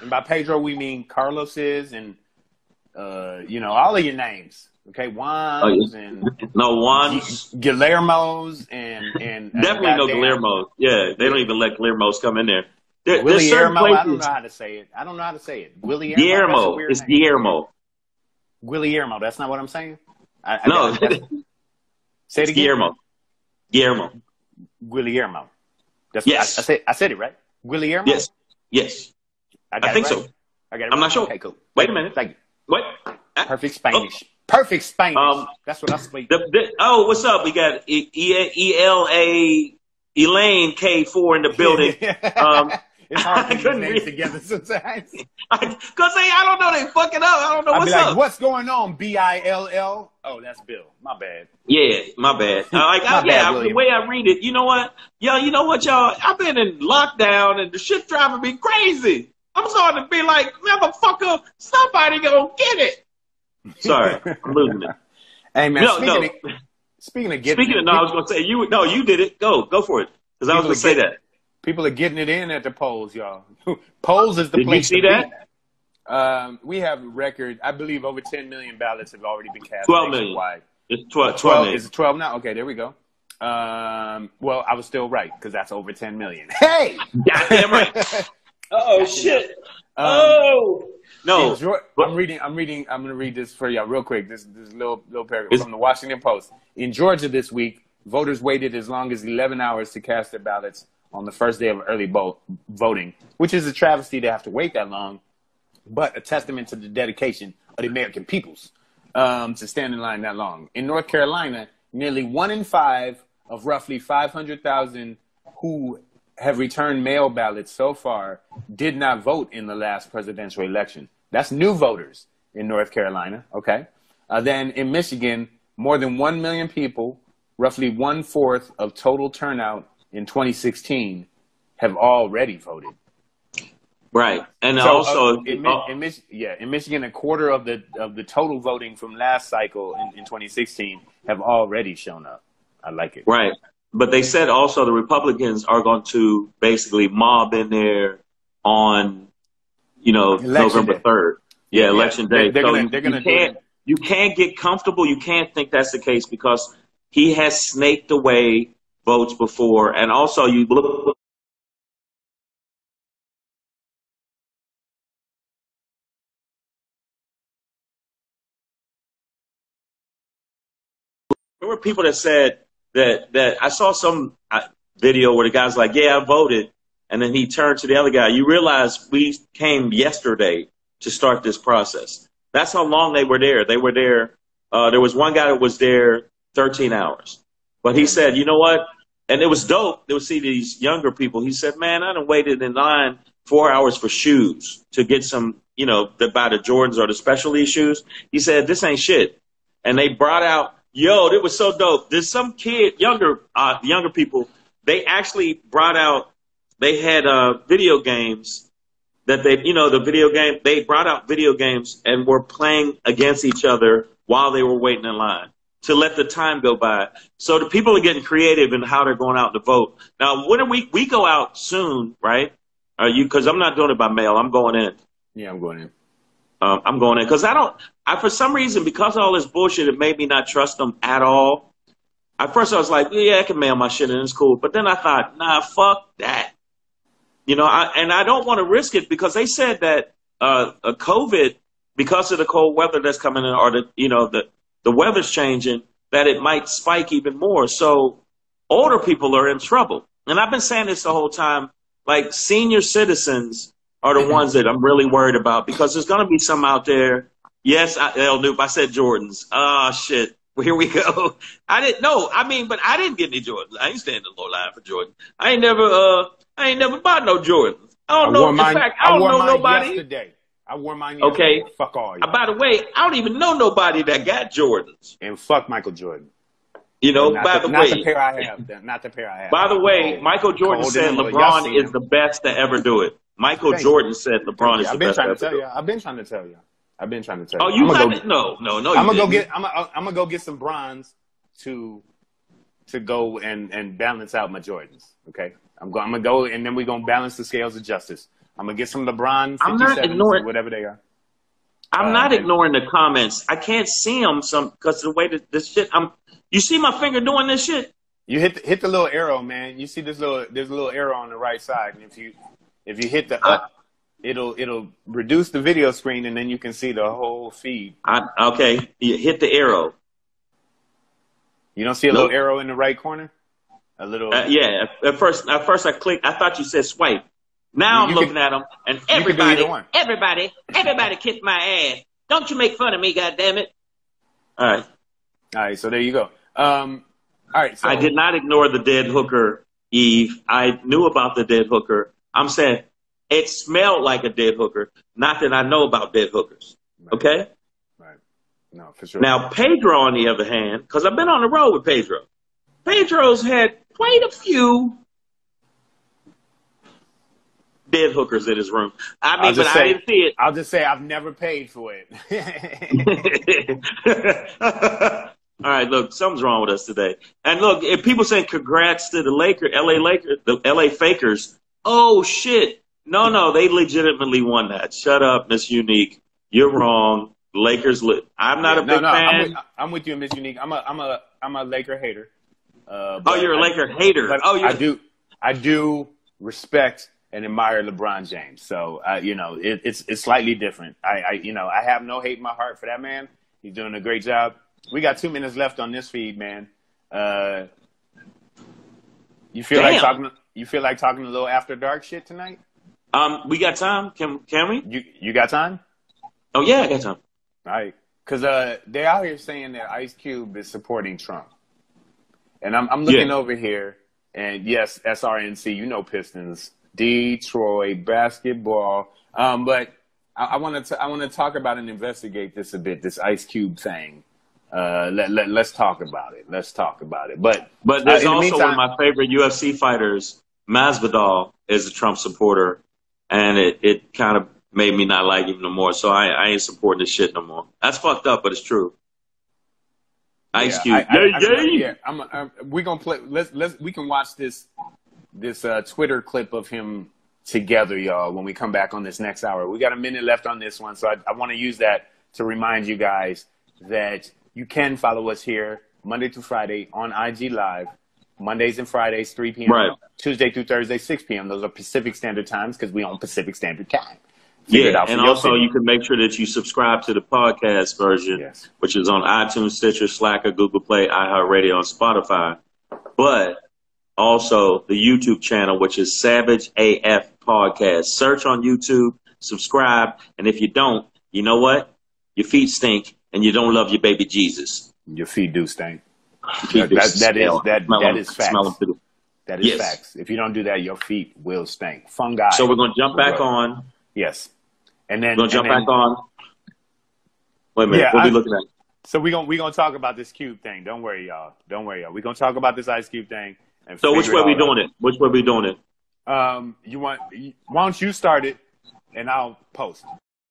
and by Pedro, we mean Carlos's and uh, you know all of your names. Okay, Juan's Oh, and No ones. Guillermo's and and Definitely no goddamn Guillermo. Yeah, they don't even let Guillermo's come in there. there Willie Guillermo. I don't know how to say it. I don't know how to say it. Willie Guillermo. It's name. Guillermo. Guillermo. That's not what I'm saying. I, I, No, (laughs) say it again. Guillermo. Guillermo. Guillermo. That's what Yes. I, I said. I said it right. Guillermo. Yes. Yes. I, I think right? so. I got it I'm not sure. Okay, cool. Wait a minute. Thank you. What? Perfect Spanish. Oh. Perfect Spanish. Um, That's what I speak. The, the, oh, what's up? We got E- E- E-L-A Elaine K4 in the building. Um, (laughs) it's hard (laughs) I to couldn't names together sometimes. (laughs) Because they, I don't know, they fucking up. I don't know I'll what's like, up. what's going on? B I L L. Oh, that's Bill. My bad. Yeah, my bad. Uh, like, My I, bad, yeah, the way I read it, you know what? Yo, you know what, y'all? I've been in lockdown and the shit driving me crazy. I'm starting to be like, motherfucker, somebody gonna get it. Sorry, I'm losing it. Hey man, No, speaking, no. Of, speaking of getting Speaking it, of, no, I was gonna say you. No, you did it. Go, go for it. Because I was gonna say get- that. people are getting it in at the polls, y'all. (laughs) polls is the Did you place see to that? be. Um, we have a record. I believe over 10 million ballots have already been cast 12 million. nationwide. It's 12, 12 12 million. is it 12 now? Okay, there we go. Um, well, I was still right because that's over 10 million. (laughs) Hey, Goddamn right. (laughs) Oh shit. Um, oh no. In Geor- But- I'm reading. I'm reading. I'm going to read this for y'all real quick. This this little little paragraph from the Washington Post. In Georgia this week, voters waited as long as 11 hours to cast their ballots on the first day of early bo- voting, which is a travesty to have to wait that long, but a testament to the dedication of the American peoples um, to stand in line that long. In North Carolina, nearly one in five of roughly 500,000 who have returned mail ballots so far did not vote in the last presidential election. That's new voters in North Carolina, okay? Uh, then in Michigan, more than 1 million people, roughly one fourth of total turnout in 2016, have already voted. Right. And So, also uh, in, Mi- in Mich- yeah, in Michigan, a quarter of the of the total voting from last cycle in, in 2016 have already shown up. I like it. right. But they said also the Republicans are going to basically mob in there on, you know, Election November third. Yeah, Yeah, election day. they're so gonna- you, they're gonna you can't you can't get comfortable. You can't think that's the case because he has snaked away votes before, and also you look there were people that said that that I saw some uh, video where the guy's like, "Yeah, I voted," and then he turned to the other guy. You realize we came yesterday to start this process. That's how long they were there. They were there. Uh, there was one guy that was there 13 hours, but he said, "You know what?" And it was dope. They would see these younger people. He said, "Man, I done waited in line four hours for shoes to get some, you know, to buy the Jordans or the specialty shoes." He said, "This ain't shit." and they brought out yo it was so dope there's some kid younger uh younger people they actually brought out they had uh video games that they you know the video game they brought out video games and were playing against each other while they were waiting in line to let the time go by so the people are getting creative in how they're going out to vote now when are we we go out soon right are you because i'm not doing it by mail i'm going in Yeah, I'm going in. um, I'm going in because I don't. I for some reason because of all this bullshit, it made me not trust them at all. At first, I was like, yeah, I can mail my shit and it's cool. But then I thought, nah, fuck that. You know, I, and I don't want to risk it because they said that uh, a COVID, because of the cold weather that's coming in, or the you know the the weather's changing, that it might spike even more. So older people are in trouble. And I've been saying this the whole time. Like senior citizens are the ones that I'm really worried about because there's going to be some out there. Yes, I, El Noob, I said Jordans. Ah, shit. Well, (laughs) here we go. I didn't know. I mean, but I didn't get any Jordans. I ain't standing in the line for Jordan. I ain't never, uh, I ain't never bought no Jordans. I don't know. wore In fact, I don't know nobody. yesterday. I wore mine. Okay. yesterday. Fuck all Uh, y'all. by the way, I don't even know nobody that got Jordans. and fuck Michael Jordan. You know, not by the, the, not way, the pair I have. Not the pair I have. by the way, Cold. Michael Jordan said LeBron is the best to ever do it. Michael Thank you. Jordan said LeBron is I've the been best to trying to tell you. I've been trying to tell you. I've been trying to tell you. Oh, you I'm gonna? Go, no, no, no. I'm gonna go get. I'm gonna, I'm gonna go get some bronze to to go and and balance out my Jordans. Okay, I'm going. I'm gonna go and then we're gonna balance the scales of justice. I'm gonna get some LeBron I'm not 57s, ignoring- whatever they are. I'm Uh, not ignoring the comments. I can't see them some because the way that this shit. I'm. You see my finger doing this shit? You hit the, hit the little arrow, man. You see this little there's a little arrow on the right side, and if you if you hit the up, it'll it'll reduce the video screen, and then you can see the whole feed. I, okay, you hit the arrow. You don't see a No. little arrow in the right corner? A little. Uh, yeah. At first, at first I clicked. I thought you said swipe. Now You I'm looking at them, and everybody, everybody, (laughs) everybody kiss my ass. Don't you make fun of me, goddammit. All right. All right, so there you go. Um, all right, so I did not ignore the dead hooker, Eve. I knew about the dead hooker. I'm saying it smelled like a dead hooker. Not that I know about dead hookers. Okay. Right. No, for sure. Now Pedro, on the other hand, because I've been on the road with Pedro. Pedro's had quite a few dead hookers in his room. I mean, but just I didn't see it. I'll just say I've never paid for it. (laughs) All right, look, something's wrong with us today. And look, if people saying congrats to the Laker, LA Lakers, the LA Fakers. Oh shit. No, no, they legitimately won that. Shut up, Miss Unique. You're wrong. Lakers I'm not a no, big no, I'm fan. with, I'm with you, Miss Unique. I'm a, I'm a, I'm a Laker hater. Uh, oh, you're a Laker hater. Oh, I do, I do respect and admire LeBron James. So, uh, you know, it, it's it's slightly different. I, I, you know, I have no hate in my heart for that man. He's doing a great job. We got two minutes left on this feed, man. Uh, you feel like talking? You feel like talking a little after dark shit tonight? Um, we got time? Can can we? You you got time? Oh yeah, I got time. Right, because uh, they're out here saying that Ice Cube is supporting Trump, and I'm I'm looking Yeah. over here, and yes, SRNC, you know Pistons, Detroit basketball. Um, but I want to I want to talk about and investigate this a bit, this Ice Cube thing. Uh, let let let's talk about it. Let's talk about it. But But there's uh, in the also meantime- one of my favorite UFC fighters, Masvidal, is a Trump supporter, and it, it kind of made me not like him no more. So I, I ain't supporting this shit no more. That's fucked up, but it's true. Ice Cube, I, I, yeah, I, yeah. yeah. I'm, I'm, we're gonna play. Let's let's we can watch this this uh, Twitter clip of him together, y'all. When we come back on this next hour, we got a minute left on this one, so I, I want to use that to remind you guys that you can follow us here Monday through Friday on IG Live. Mondays and Fridays, 3 p.m. Right. Tuesday through Thursday, 6 p.m. Those are Pacific Standard Times because we own Pacific Standard Time. Yeah, and also you can make sure that you subscribe to the podcast version, Yes. which is on iTunes, Stitcher, Slacker, Google Play, iHeartRadio, and Spotify. But also the YouTube channel, which is Savage AF Podcast. Search on YouTube, subscribe, and if you don't, you know what? Your feet stink, and you don't love your baby Jesus. Your feet do stink. Feet That- that is- that- smell that them- is facts. That is Yes. facts. If you don't do that, your feet will stink. Fungi. So we're gonna jump back on. Yes. And then We're gonna jump then- back on. Wait a minute. Yeah, what are we I- looking at? So we're gonna we gonna talk about this cube thing. Don't worry, y'all. Don't worry, y'all. We're gonna talk about this ice cube thing. And So which way we out. doing it? Which way we doing it? Um, you want? Why don't you start it, and I'll post.